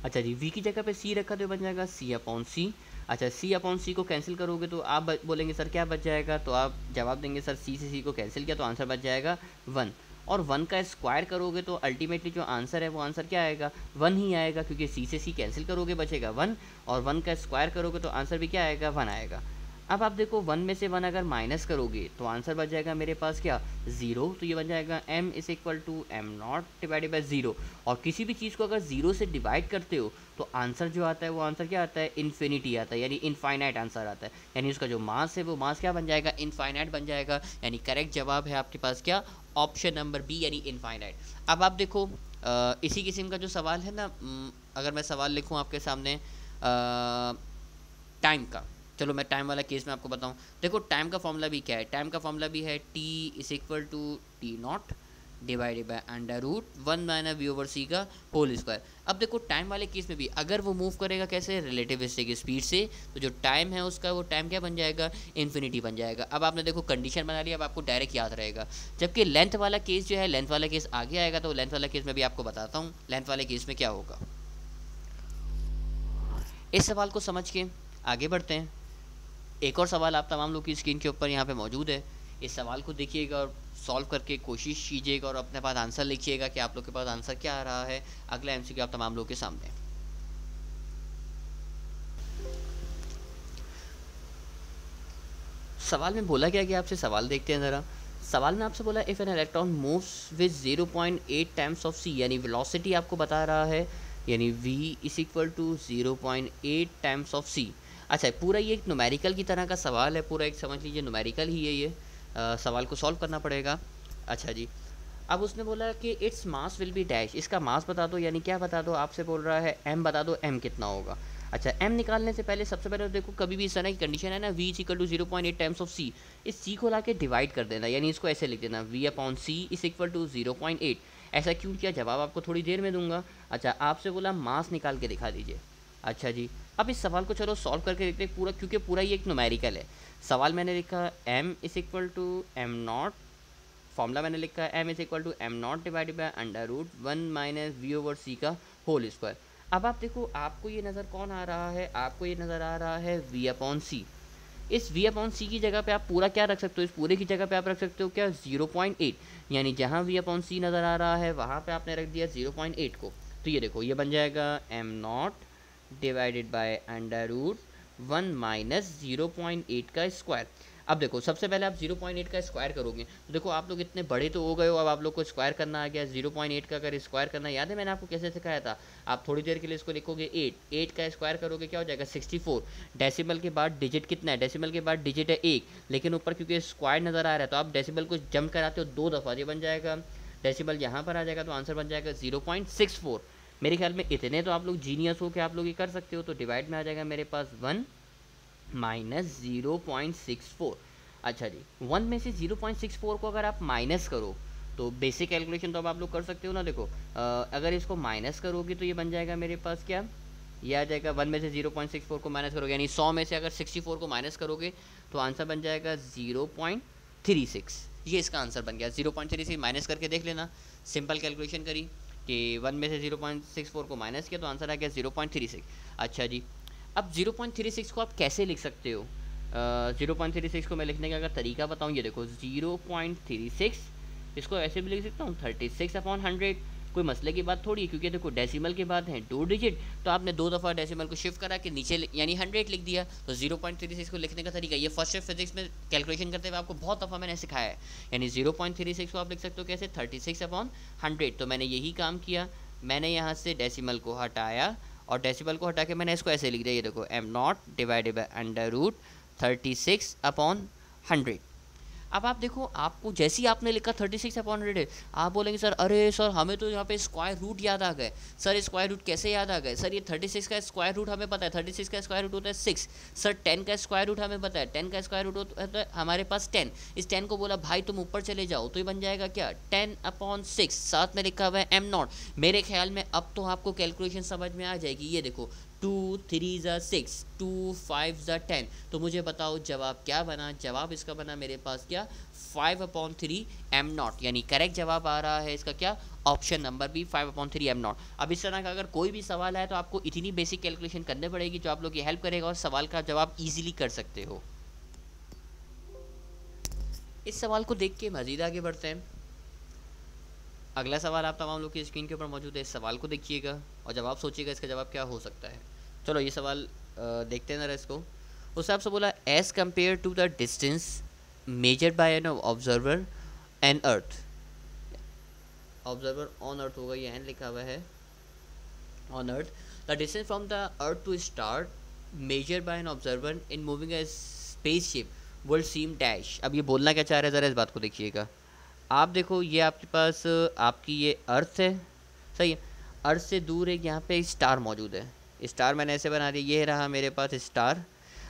अच्छा जी वी की जगह पे सी रखा तो बन जाएगा सी अपॉन सी अच्छा सी अपॉन सी को कैंसिल करोगे तो आप बोलेंगे, सर, क्या बच जाएगा? तो आप जवाब देंगे, सर सी से सी को कैंसिल किया तो आंसर बच जाएगा वन और वन का स्क्वायर करोगे तो अल्टीमेटली जो आंसर है वो आंसर क्या आएगा? वन ही आएगा, क्योंकि सी से सी कैंसिल करोगे बचेगा वन, और वन का स्क्वायर करोगे तो आंसर भी क्या आएगा? वन आएगा। अब आप देखो वन में से वन अगर माइनस करोगे तो आंसर बच जाएगा मेरे पास क्या? ज़ीरो तो ये बन जाएगा m is equal to m naught divided by zero और किसी भी चीज़ को अगर ज़ीरो से डिवाइड करते हो तो आंसर जो आता है वो आंसर क्या आता है? इन्फिनिटी आता है यानी इनफाइनाइट आंसर आता है. यानी उसका जो मास है वो मास क्या बन जाएगा? इनफाइनाइट बन जाएगा. यानी करेक्ट जवाब है आपके पास क्या? ऑप्शन नंबर बी यानी इनफाइनाइट अब आप देखो आ, इसी किस्म का जो सवाल है ना अगर मैं सवाल लिखूँ आपके सामने टाइम का चलो मैं टाइम वाला केस में आपको बताऊँ। देखो टाइम का फॉर्मूला भी क्या है? टाइम का फॉर्मूला भी है t is equal to t naught divided by under root one minus v over c का होल स्क्वायर अब देखो टाइम वाले केस में भी, अगर वो मूव करेगा कैसे? रिलेटिविस्टिक स्पीड से। तो जो टाइम है उसका, वो टाइम क्या बन जाएगा? इन्फिनिटी बन जाएगा। अब आपने देखो कंडीशन बना लिया, अब आपको डायरेक्ट याद रहेगा। जबकि लेंथ वाला केस जो है लेंथ वाला केस आगे आएगा तो लेंथ वाला केस में भी आपको बताता हूँ लेंथ वाले केस में क्या होगा। इस सवाल को समझ के आगे बढ़ते हैं। एक और सवाल आप तमाम लोग की स्क्रीन के ऊपर यहाँ पे मौजूद है। इस सवाल को देखिएगा और सॉल्व करके कोशिश कीजिएगा और अपने पास आंसर लिखिएगा कि आप लोग के पास आंसर क्या आ रहा है। अगला एम आप तमाम लोग के सामने। सवाल में बोला गया कि आपसे सवाल देखते हैं ज़रा। सवाल में आपसे बोला if an electron moves with 0.8 times of c यानी वेलोसिटी आपको बता रहा है, यानी v is equal to 0.8 times of c अच्छा पूरा ये एक नुमेरिकल की तरह का सवाल है पूरा एक समझ लीजिए नुमेरिकल ही है ये। आ, सवाल को सॉल्व करना पड़ेगा। अच्छा जी। अब उसने बोला कि it's mass will be dash इसका मास बता दो यानी क्या बता दो? आपसे बोल रहा है एम बता दो एम कितना होगा। अच्छा एम निकालने से पहले सबसे पहले तो देखो कभी भी इस तरह की कंडीशन है ना V is equal to zero point eight times of C इस सी को ला के डिवाइड कर देना यानी इसको ऐसे लिख देना v upon c is equal to zero point eight ऐसा क्यों किया? जवाब आपको थोड़ी देर में दूँगा। अच्छा आपसे बोला मास निकाल के दिखा दीजिए। अच्छा जी। अब इस सवाल को चलो सॉल्व करके देखते हैं पूरा, क्योंकि पूरा ये एक नुमेरिकल है। सवाल मैंने लिखा m is equal to m naught formula मैंने लिखा m is equal to m naught divided by under root one minus v over c का होल स्क्वायर अब आप देखो, आपको ये नज़र कौन आ रहा है? आपको ये नज़र आ रहा है वी अपॉन सी इस वी अपॉन सी की जगह पे आप पूरा क्या रख सकते हो? इस पूरे की जगह पे आप रख सकते हो क्या? ज़ीरो पॉइंट एट यानी जहाँ वी अपॉन सी नज़र आ रहा है, वहाँ पे आपने रख दिया ज़ीरो पॉइंट एट को। तो ये देखो, ये बन जाएगा m naught divided by under root one minus zero point eight का स्क्वायर अब देखो, सबसे पहले आप 0.8 का स्क्वायर करोगे। तो देखो, आप लोग इतने बड़े तो हो गए हो, अब आप लोग को स्क्वायर करना आ गया। 0.8 का अगर स्क्वायर करना, याद है मैंने आपको कैसे सिखाया था? आप थोड़ी देर के लिए इसको लिखोगे 8 8 का स्क्वायर करोगे, क्या हो जाएगा? 64 डेसिमल के बाद डिजिट कितना है? डेसिमल के बाद डिजिट है एक. लेकिन ऊपर क्योंकि स्क्वायर नज़र आ रहा है तो आप डेसिमल को जम कराते हो, दो दफ़ा, ये बन जाएगा। डेसिमल यहाँ पर आ जाएगा तो आंसर बन जाएगा ज़ीरो मेरे ख्याल में इतने तो आप लोग जीनियस हो कि आप लोग ये कर सकते हो तो डिवाइड में आ जाएगा मेरे पास one minus zero point six four अच्छा जी वन में से ज़ीरो पॉइंट सिक्स फोर को अगर आप माइनस करो तो बेसिक कैलकुलेशन तो अब आप लोग कर सकते हो ना देखो आ, अगर इसको माइनस करोगे तो ये बन जाएगा मेरे पास क्या? ये आ जाएगा वन में से ज़ीरो पॉइंट सिक्स फोर को माइनस करोगे यानी सौ में से अगर सिक्सटी फोर को माइनस करोगे तो आंसर बन जाएगा ज़ीरो पॉइंट थ्री सिक्स ये इसका आंसर बन गया zero point three six minus करके देख लेना। सिंपल कैलकुलेशन करी। कि वन में से ज़ीरो पॉइंट सिक्स फोर को माइनस किया तो आंसर आ गया ज़ीरो पॉइंट थ्री सिक्स। अच्छा जी, अब 0.36 को आप कैसे लिख सकते हो? ज़ीरो पॉइंट थ्री सिक्स को मैं लिखने का अगर तरीका बताऊँ, ये देखो, ज़ीरो पॉइंट थ्री सिक्स, इसको ऐसे भी लिख सकता हूँ, थर्टी सिक्स अपॉन हंड्रेड कोई मसले की बात थोड़ी क्योंकि देखो डेसिमल के बाद है टू डिजिट तो आपने दो दफ़ा डेसिमल को शिफ्ट करा के नीचे यानी हंड्रेड लिख दिया तो ज़ीरो पॉइंट थ्री सिक्स को लिखने का तरीका ये फ़र्स्ट ईयर फिजिक्स में कैलकुलेशन करते हुए आपको बहुत दफ़ा मैंने सिखाया है। यानी ज़ीरो पॉइंट थ्री सिक्स को आप लिख सकते हो कैसे? थर्टी सिक्स अपॉन हंड्रेड तो मैंने यही काम किया। मैंने यहाँ से डेसिमल को हटाया, और डेसिमल को हटा के मैंने इसको ऐसे लिख दिया, ये देखो m naught divided by under root thirty six upon hundred अब आप देखो, आपको जैसे ही आपने लिखा थर्टी सिक्स अपॉन हंड्रेड आप बोलेंगे, सर, अरे, सर, हमें तो यहाँ पे स्क्वायर रूट याद आ गए. सर स्क्वायर रूट कैसे याद आ गए? सर, ये थर्टी सिक्स का स्क्वायर रूट हमें पता है थर्टी सिक्स का स्क्वायर रूट होता है सिक्स सर टेन का स्क्वायर रूट हमें पता है टेन का स्क्वायर रूट होता है हमारे पास टेन इस टेन को बोला, भाई, तुम ऊपर चले जाओ तो ये बन जाएगा क्या? टेन अपॉन सिक्स साथ में लिखा हुआ है एम नॉट मेरे ख्याल में अब तो आपको कैलकुलेशन समझ में आ जाएगी। ये देखो टू थ्री ज़ा सिक्स टू फाइव ज़ा टेन तो मुझे बताओ, जवाब क्या बना? जवाब इसका बना मेरे पास क्या? Five upon three m naught यानी करेक्ट जवाब आ रहा है इसका क्या? Option number b five upon three m naught अब इस तरह का अगर कोई भी सवाल है तो आपको इतनी बेसिक कैलकुलेशन करनी पड़ेगी जो आप लोग ये हेल्प करेगा और सवाल का जवाब ईजिली कर सकते हो। इस सवाल को देख के मज़ीद आगे बढ़ते हैं। अगला सवाल आप तमाम लोग की स्क्रीन के ऊपर मौजूद है। इस सवाल को देखिएगा और जवाब सोचिएगा इसका जवाब क्या हो सकता है। चलो ये सवाल देखते हैं ज़रा इसको। उस हिसाब से बोला as compare to the distance measure by an observer an earth observer on earth होगा, ये एन लिखा हुआ है। On earth the distance from the earth to star measure by an observer in moving a space ship will seem dash अब ये बोलना क्या चाह रहे हैं, ज़रा इस बात को देखिएगा। आप देखो, ये आपके पास, आपकी ये अर्थ है। सही है। अर्थ से दूर एक यहाँ पे स्टार मौजूद है। स्टार मैंने ऐसे बना दिया, ये रहा मेरे पास स्टार।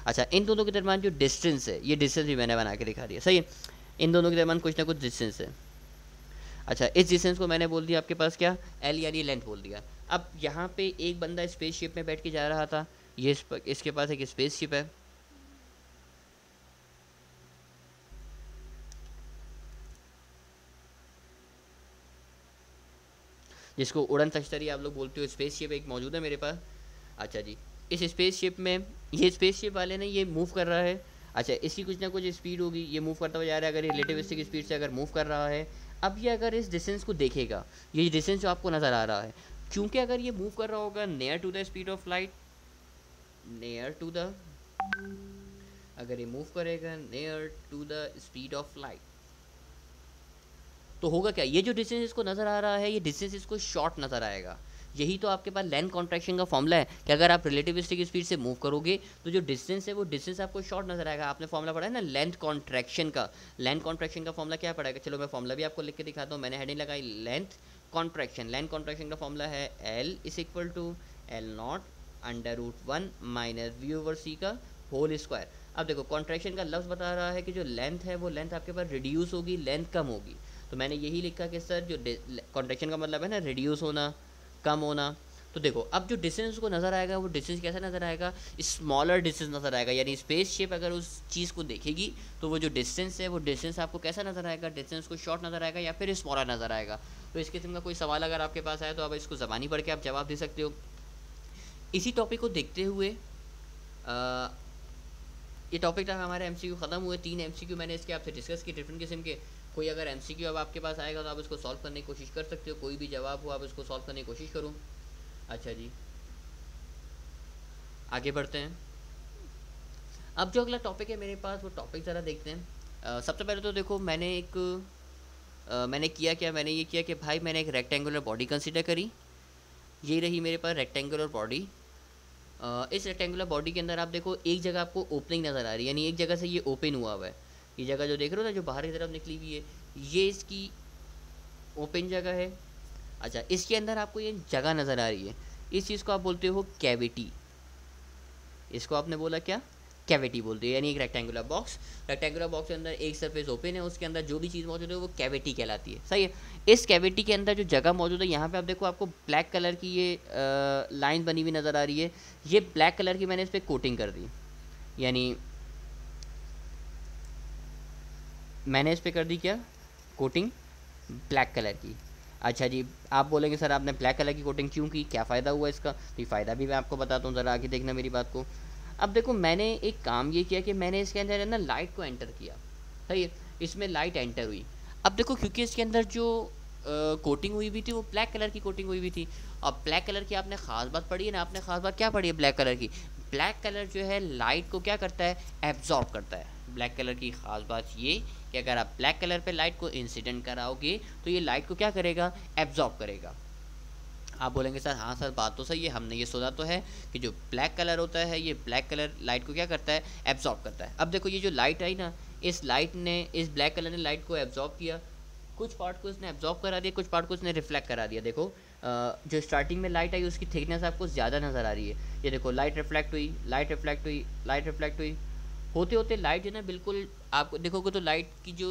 अच्छा इन दोनों के दरमियान जो डिस्टेंस है, ये डिस्टेंस भी मैंने बना के दिखा दिया। सही इन दोनों के दरमियान कुछ ना कुछ डिस्टेंस है। अच्छा इस डिस्टेंस को मैंने बोल दिया आपके पास क्या? एल यानी लेंथ बोल दिया। अब यहाँ पे एक बंदा स्पेस शिप में बैठ के जा रहा था। ये इसके पास एक स्पेस शिप है। जिसको उड़न तश्तरी आप लोग बोलते हो स्पेस शिप एक मौजूद है मेरे पास। अच्छा जी, इस स्पेस शिप में, ये स्पेस शिप वाले ने ये मूव कर रहा है। अच्छा इसकी कुछ ना कुछ स्पीड होगी, ये मूव करता हुआ जा रहा है। अगर रिलेटिविस्टिक स्पीड से अगर मूव कर रहा है, अब ये अगर इस डिस्टेंस को देखेगा, ये डिस्टेंस जो आपको नज़र आ रहा है, क्योंकि अगर ये मूव कर रहा होगा near to the speed of light near to the अगर ये मूव करेगा near to the speed of light तो होगा क्या? ये जो डिस्टेंस इसको नज़र आ रहा है, ये डिस्टेंस इसको शॉर्ट नज़र आएगा। यही तो आपके पास लेंथ कॉन्ट्रैक्शन का फॉर्मूला है कि अगर आप रिलेटिविस्टिक स्पीड से मूव करोगे तो जो डिस्टेंस है, वो डिस्टेंस आपको शॉर्ट नज़र आएगा। आपने फॉर्मूला पढ़ा है ना लेंथ कॉन्ट्रैक्शन का। लेंथ कॉन्ट्रैक्शन का फॉर्मूला क्या पड़ेगा चलो मैं फॉर्मूला भी आपको लिख के दिखाता हूँ। मैंने हेडिंग लगाई लेंथ कॉन्ट्रैक्शन लेंथ कॉन्ट्रैक्शन का फॉर्मूला है l is equal to l naught under root one minus v over c का होल स्क्वायर अब देखो कॉन्ट्रैक्शन का लफ्ज़ बता रहा है कि जो लेंथ है, वो लेंथ आपके पास रिड्यूस होगी लेंथ कम होगी। तो मैंने यही लिखा कि सर जो कॉन्ट्रैक्शन का मतलब है ना रिड्यूस होना। कम होना। तो देखो अब जो डिस्टेंस को नज़र आएगा वो डिस्टेंस कैसा नज़र आएगा? स्मॉलर डिस्टेंस नज़र आएगा यानी स्पेस शेप अगर उस चीज़ को देखेगी तो वो जो डिस्टेंस है वो डिस्टेंस आपको कैसा नज़र आएगा? डिस्टेंस को शॉर्ट नज़र आएगा या फिर स्मॉलर नज़र आएगा? तो इस किस्म का कोई सवाल अगर आपके पास आए तो आप इसको ज़बानी पढ़ के आप जवाब दे सकते हो। इसी टॉपिक को देखते हुए आ, ये टॉपिक तक हमारे एम ख़त्म हुए तीन एम मैंने इसके आपसे डिस्कस किए डिफरेंट किस्म के। कोई अगर एम सी अब आपके पास आएगा तो आप इसको सॉल्व करने की कोशिश कर सकते हो। कोई भी जवाब हो आप इसको सॉल्व करने की कोशिश करूँ। अच्छा जी। आगे बढ़ते हैं। अब जो अगला टॉपिक है मेरे पास वो टॉपिक ज़रा देखते हैं। सबसे पहले तो देखो मैंने एक आ, मैंने किया क्या? मैंने ये किया कि भाई मैंने एक रेक्टेंगुलर बॉडी कंसिडर करी। ये रही मेरे पास रेक्टेंगुलर बॉडी इस रेक्टेंगुलर बॉडी के अंदर आप देखो एक जगह आपको ओपनिंग नज़र आ रही है यानी एक जगह से ये ओपन हुआ हुआ है। ये जगह जो देख रहे हो ना, जो बाहर की तरफ़ निकली हुई है, ये इसकी ओपन जगह है। अच्छा इसके अंदर आपको ये जगह नज़र आ रही है। इस चीज़ को आप बोलते हो कैविटी इसको आपने बोला क्या? कैविटी बोलते हैं, यानी एक रेक्टेंगुलर बॉक्स रेक्टेंगुलर बॉक्स के अंदर एक सरफेस ओपन है, उसके अंदर जो भी चीज़ मौजूद है, वो कैविटी कहलाती है। सही है? इस कैविटी के अंदर जो जगह मौजूद है, यहाँ पे आप देखो, आपको ब्लैक कलर की ये लाइन बनी हुई नज़र आ रही है। ये ब्लैक कलर की मैंने इस पर कोटिंग कर दी। यानी मैंने इस पर कर दी क्या? कोटिंग ब्लैक कलर की। अच्छा जी, आप बोलेंगे, सर, आपने ब्लैक कलर की कोटिंग क्यों की? क्या फ़ायदा हुआ इसका? तो ये फ़ायदा भी मैं आपको बताता हूँ, ज़रा आगे देखना मेरी बात को। अब देखो, मैंने एक काम ये किया कि मैंने इसके अंदर है ना लाइट को एंटर किया। सही है? इसमें लाइट एंटर हुई। अब देखो, क्योंकि इसके अंदर जो कोटिंग हुई हुई थी, वो ब्लैक कलर की कोटिंग हुई हुई थी। और ब्लैक कलर की आपने ख़ास बात पढ़ी है ना? आपने ख़ास बात क्या पढ़ी है ब्लैक कलर की? ब्लैक कलर जो है लाइट को क्या करता है? एब्जॉर्ब करता है। ब्लैक कलर की ख़ास बात ये कि अगर आप ब्लैक कलर पे लाइट को इंसिडेंट कराओगे तो ये लाइट को क्या करेगा? एब्जॉर्ब करेगा। आप बोलेंगे, सर हाँ सर, बात तो सही है, हमने ये सोचा तो है कि जो ब्लैक कलर होता है, ये ब्लैक कलर लाइट को क्या करता है? एब्जॉर्ब करता है। अब देखो, ये जो लाइट आई ना, इस लाइट ने, इस ब्लैक कलर ने लाइट को एब्जॉर्ब किया। कुछ पार्ट को इसने एब्जॉर्ब करा दिया, कुछ पार्ट को इसने रिफ्लेक्ट करा दिया। देखो जो स्टार्टिंग में लाइट आई, उसकी थिकनेस आपको ज़्यादा नज़र आ रही है। ये देखो लाइट रिफ्लेक्ट हुई लाइट रिफ्लेक्ट हुई लाइट रिफ्लेक्ट हुई। होते होते लाइट जो है ना, बिल्कुल आप देखोगे तो लाइट की जो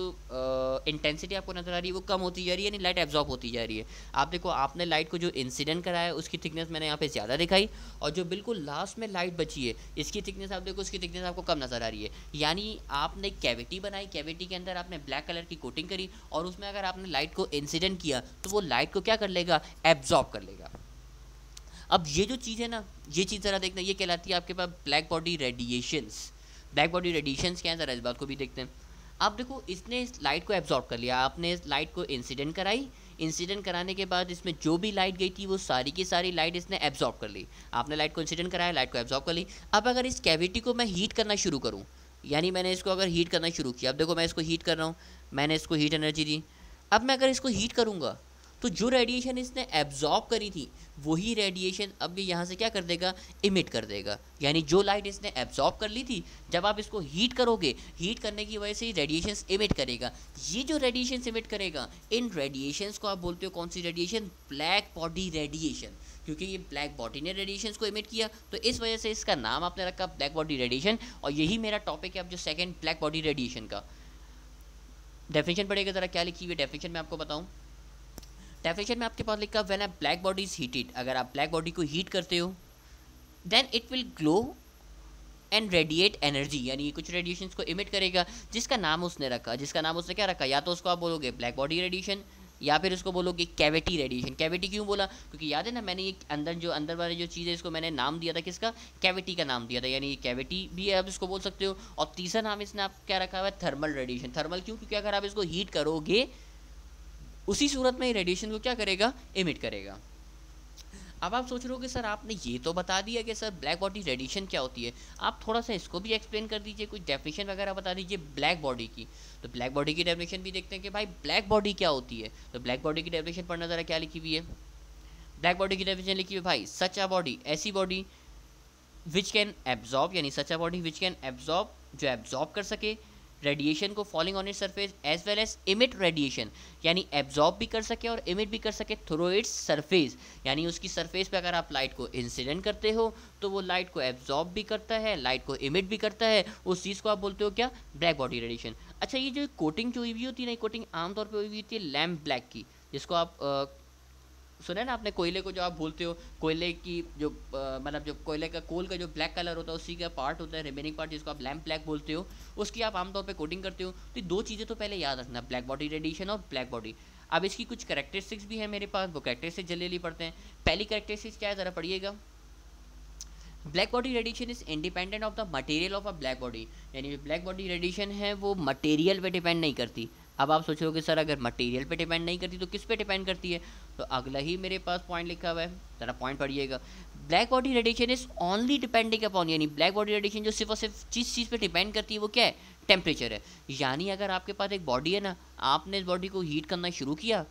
इंटेंसिटी आपको नज़र आ रही है, वो कम होती जा रही है, यानी लाइट एब्जॉर्ब होती जा रही है। आप देखो, आपने लाइट को जो इंसिडेंट कराया, उसकी थिकनेस मैंने यहाँ पे ज़्यादा दिखाई, और जो बिल्कुल लास्ट में लाइट बची है, इसकी थिकनेस आप देखो, उसकी थिकनेस आपको कम नज़र आ रही है। यानी आपने एक कैविटी बनाई कैविटी के अंदर आपने ब्लैक कलर की कोटिंग करी, और उसमें अगर आपने लाइट को इंसिडेंट किया तो वो लाइट को क्या कर लेगा? एब्जॉर्ब कर लेगा। अब ये जो चीज़ है ना, ये चीज़ ज़रा देखना, ये कहलाती है आपके पास black body radiations black body radiation क्या है? ज़रा इस बात को भी देखते हैं। आप देखो, इसने इस लाइट को एब्जॉर्ब कर लिया। आपने इस लाइट को इंसिडेंट कराई। इंसिडेंट कराने के बाद इसमें जो भी लाइट गई थी, वो सारी की सारी लाइट इसने एब्जॉर्ब कर ली। आपने लाइट को इंसिडेंट कराया लाइट को एब्जॉर्ब कर ली। अब अगर इस कैविटी को मैं हीट करना शुरू करूँ, यानी मैंने इसको अगर हीट करना शुरू किया, अब देखो मैं इसको हीट कर रहा हूँ। मैंने इसको हीट एनर्जी दी। अब मैं अगर इसको हीट करूँगा तो जो रेडिएशन इसने एब्जॉर्ब करी थी, वही रेडिएशन अब ये यहाँ से क्या कर देगा? इमिट कर देगा। यानी जो लाइट इसने एब्जॉर्ब कर ली थी, जब आप इसको हीट करोगे हीट करने की वजह से रेडिएशन इमिट करेगा। ये जो रेडिएशन इमिट करेगा, इन रेडिएशंस को आप बोलते हो कौन सी रेडिएशन ब्लैक बॉडी रेडिएशन क्योंकि ये ब्लैक बॉडी ने रेडिएशन को इमिट किया तो इस वजह से इसका नाम आपने रखा ब्लैक बॉडी रेडिएशन और यही मेरा टॉपिक है अब जो सेकेंड ब्लैक बॉडी रेडिएशन का। डेफिनेशन पड़ेगा ज़रा, क्या लिखी हुई डेफिनेशन मैं आपको बताऊँ। डेफिनेशन में आपके पास लिखा when a black body is heated अगर आप ब्लैक बॉडी को हीट करते हो then it will glow and radiate energy यानी कुछ रेडिएशन को इमिट करेगा, जिसका नाम उसने रखा। जिसका नाम उसने क्या रखा? या तो उसको आप बोलोगे ब्लैक बॉडी रेडिएशन या फिर उसको बोलोगे कैविटी रेडिएशन कैविटी क्यों बोला? क्योंकि याद है ना, मैंने ये अंदर जो, अंदर वाली जो चीज़ है इसको मैंने नाम दिया था किसका? कैविटी का नाम दिया था। यानी कैविटी भी है, आप इसको बोल सकते हो। और तीसरा नाम इसने आप क्या रखा हुआ है? थर्मल रेडिएशन थर्मल क्यों? क्योंकि अगर आप इसको हीट करोगे उसी सूरत में रेडिएशन को क्या करेगा? इमिट करेगा। अब आप सोच रहे हो कि सर आपने ये तो बता दिया कि सर ब्लैक बॉडी रेडिएशन क्या होती है? आप थोड़ा सा इसको भी एक्सप्लेन कर दीजिए कुछ डेफिनेशन वगैरह बता दीजिए ब्लैक बॉडी की। तो ब्लैक बॉडी की डेफिनेशन भी देखते हैं कि भाई ब्लैक बॉडी क्या होती है? तो ब्लैक बॉडी की डेफिनेशन पढ़ना ज़रा क्या लिखी हुई है? ब्लैक बॉडी की डेफिनेशन लिखी हुई भाई सच अ बॉडी ऐसी बॉडी विच कैन एब्जॉर्ब यानी such a body which can absorb जो एब्जॉर्ब कर सके रेडिएशन को falling on it surface as well as emit radiation यानी एब्जॉर्ब भी कर सके और इमिट भी कर सके थ्रू इट्स सरफेस यानी उसकी सरफेस पे अगर आप लाइट को इंसिडेंट करते हो तो वो लाइट को एब्जॉर्ब भी करता है लाइट को इमिट भी करता है. उस चीज़ को आप बोलते हो क्या? ब्लैक बॉडी रेडिएशन अच्छा ये जो कोटिंग जो हुई होती है ना कोटिंग आमतौर पर हुई हुई होती है लैम्प ब्लैक की, जिसको आप सुना ना आपने कोयले को जो आप बोलते हो? कोयले की जो मतलब जो कोयले का, कोल का जो ब्लैक कलर होता है, उसी का पार्ट होता है रिमेनिंग पार्ट जिसको आप लैम्प ब्लैक बोलते हो, उसकी आप आमतौर पर कोटिंग करते हो। तो दो चीज़ें तो पहले याद रखना ब्लैक बॉडी रेडिएशन और ब्लैक बॉडी अब इसकी कुछ करेक्टरिस्टिक्स भी है मेरे पास, वो करेक्टरिस्टिक्स जल्दी पढ़ते हैं। पहली करेक्टरिस्टिक्स क्या है, ज़रा पढ़िएगा। Black body radiation is independent of the material of a black body यानी ब्लैक बॉडी रेडिएशन है, वो मटेरियल पे डिपेंड नहीं करती। अब आप सोचोगे सर अगर मटेरियल पे डिपेंड नहीं करती तो किस पे डिपेंड करती है? तो अगला ही मेरे पास पॉइंट लिखा हुआ है। ज़रा पॉइंट पढ़िएगा। Black body radiation is only depending upon यानी ब्लैक बॉडी रेडिएशन जो सिर्फ़ और सिर्फ़ जिस चीज़ पे डिपेंड करती है, वो क्या है? टेम्परेचर है। यानी अगर आपके पास एक बॉडी है ना, आपने इस बॉडी को हीट करना शुरू किया,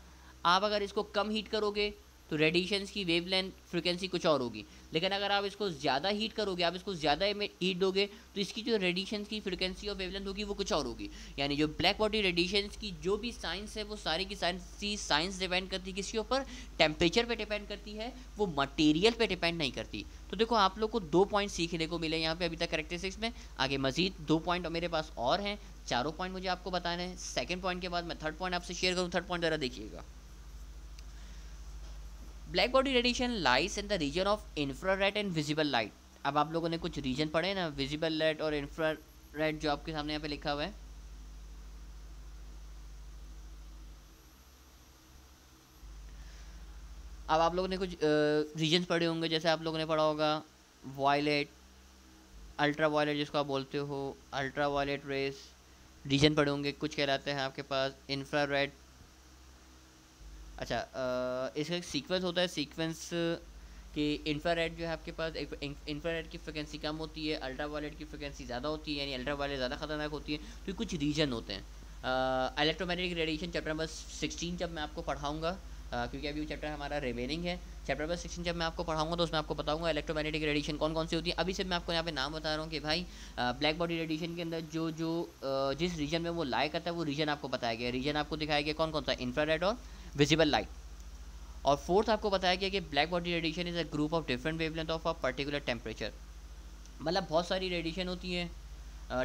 आप अगर इसको कम हीट करोगे तो रेडिएशन की वेव लेंथ फ्रिक्वेंसी कुछ और होगी। लेकिन अगर आप इसको ज़्यादा हीट करोगे, आप इसको ज़्यादा हीट दोगे तो इसकी जो रेडिएशन की फ्रिक्वेंसी और वेवलेंथ होगी, वो कुछ और होगी। यानी जो ब्लैक बॉडी रेडिएशन की जो भी साइंस है, वो सारी की साइंस साइंस डिपेंड करती है किसके ऊपर? टेम्परेचर पर डिपेंड करती है, वो मटेरियल पर डिपेंड नहीं करती। तो देखो, आप लोग को दो पॉइंट सीखने को मिले यहाँ पर अभी तक करेक्टरिस्टिक्स में। आगे मजीद, दो पॉइंट मेरे पास और हैं, चारों पॉइंट मुझे आपको बताने हैं। सेकंड पॉइंट के बाद मैं थर्ड पॉइंट आपसे शेयर करूँ थर्ड पॉइंट ज़रा देखिएगा। Black body radiation lies in the region of infrared and visible light. अब आप लोगों ने कुछ रीजन पढ़े ना? विजिबल लाइट और इंफ्रारेड जो आपके सामने यहाँ पे लिखा हुआ है। अब आप लोगों ने कुछ रीजन्स पढ़े होंगे, जैसे आप लोगों ने पढ़ा होगा वायलेट अल्ट्रा वायलेट जिसको आप बोलते हो अल्ट्रा वायलेट रेस रीजन पढ़े होंगे, कुछ कहलाते हैं आपके पास इंफ्रारेड अच्छा इसका एक सीक्वेंस होता है सीक्वेंस कि इंफ्रारेड जो है आपके पास, एक इंफ्रारेड की फ्रिक्वेंसी कम होती है अल्ट्रा वायलेट की फ्रिक्वेंसी ज़्यादा होती है, यानी अल्ट्रा वायलेट ज़्यादा खतरनाक होती है तो कुछ रीजन होते हैं। Electromagnetic radiation chapter number sixteen जब मैं आपको पढ़ाऊँगा क्योंकि अभी वो चैप्टर हमारा रिमेनिंग है चैप्टर नंबर सिक्सटीन जब मैं आपको पढ़ाऊँगा तो उसमें आपको बताऊँगा इलेक्ट्रोमैग्नेटिक रेडिएशन कौन कौन सी होती है। अभी से मैं आपको यहाँ पे नाम बता रहा हूँ कि भाई ब्लैक बॉडी रेडिएशन के अंदर जो जो जिस रीजन में वो लाई करता है, वो रीजन आपको बताया गया रीजन आपको दिखाया गया कौन कौन सा? इंफ्रारेड और विजिबल लाइट और फोर्थ आपको बताया गया कि black body radiation is a group of different wavelength of a particular temperature मतलब बहुत सारी रेडिएशन होती है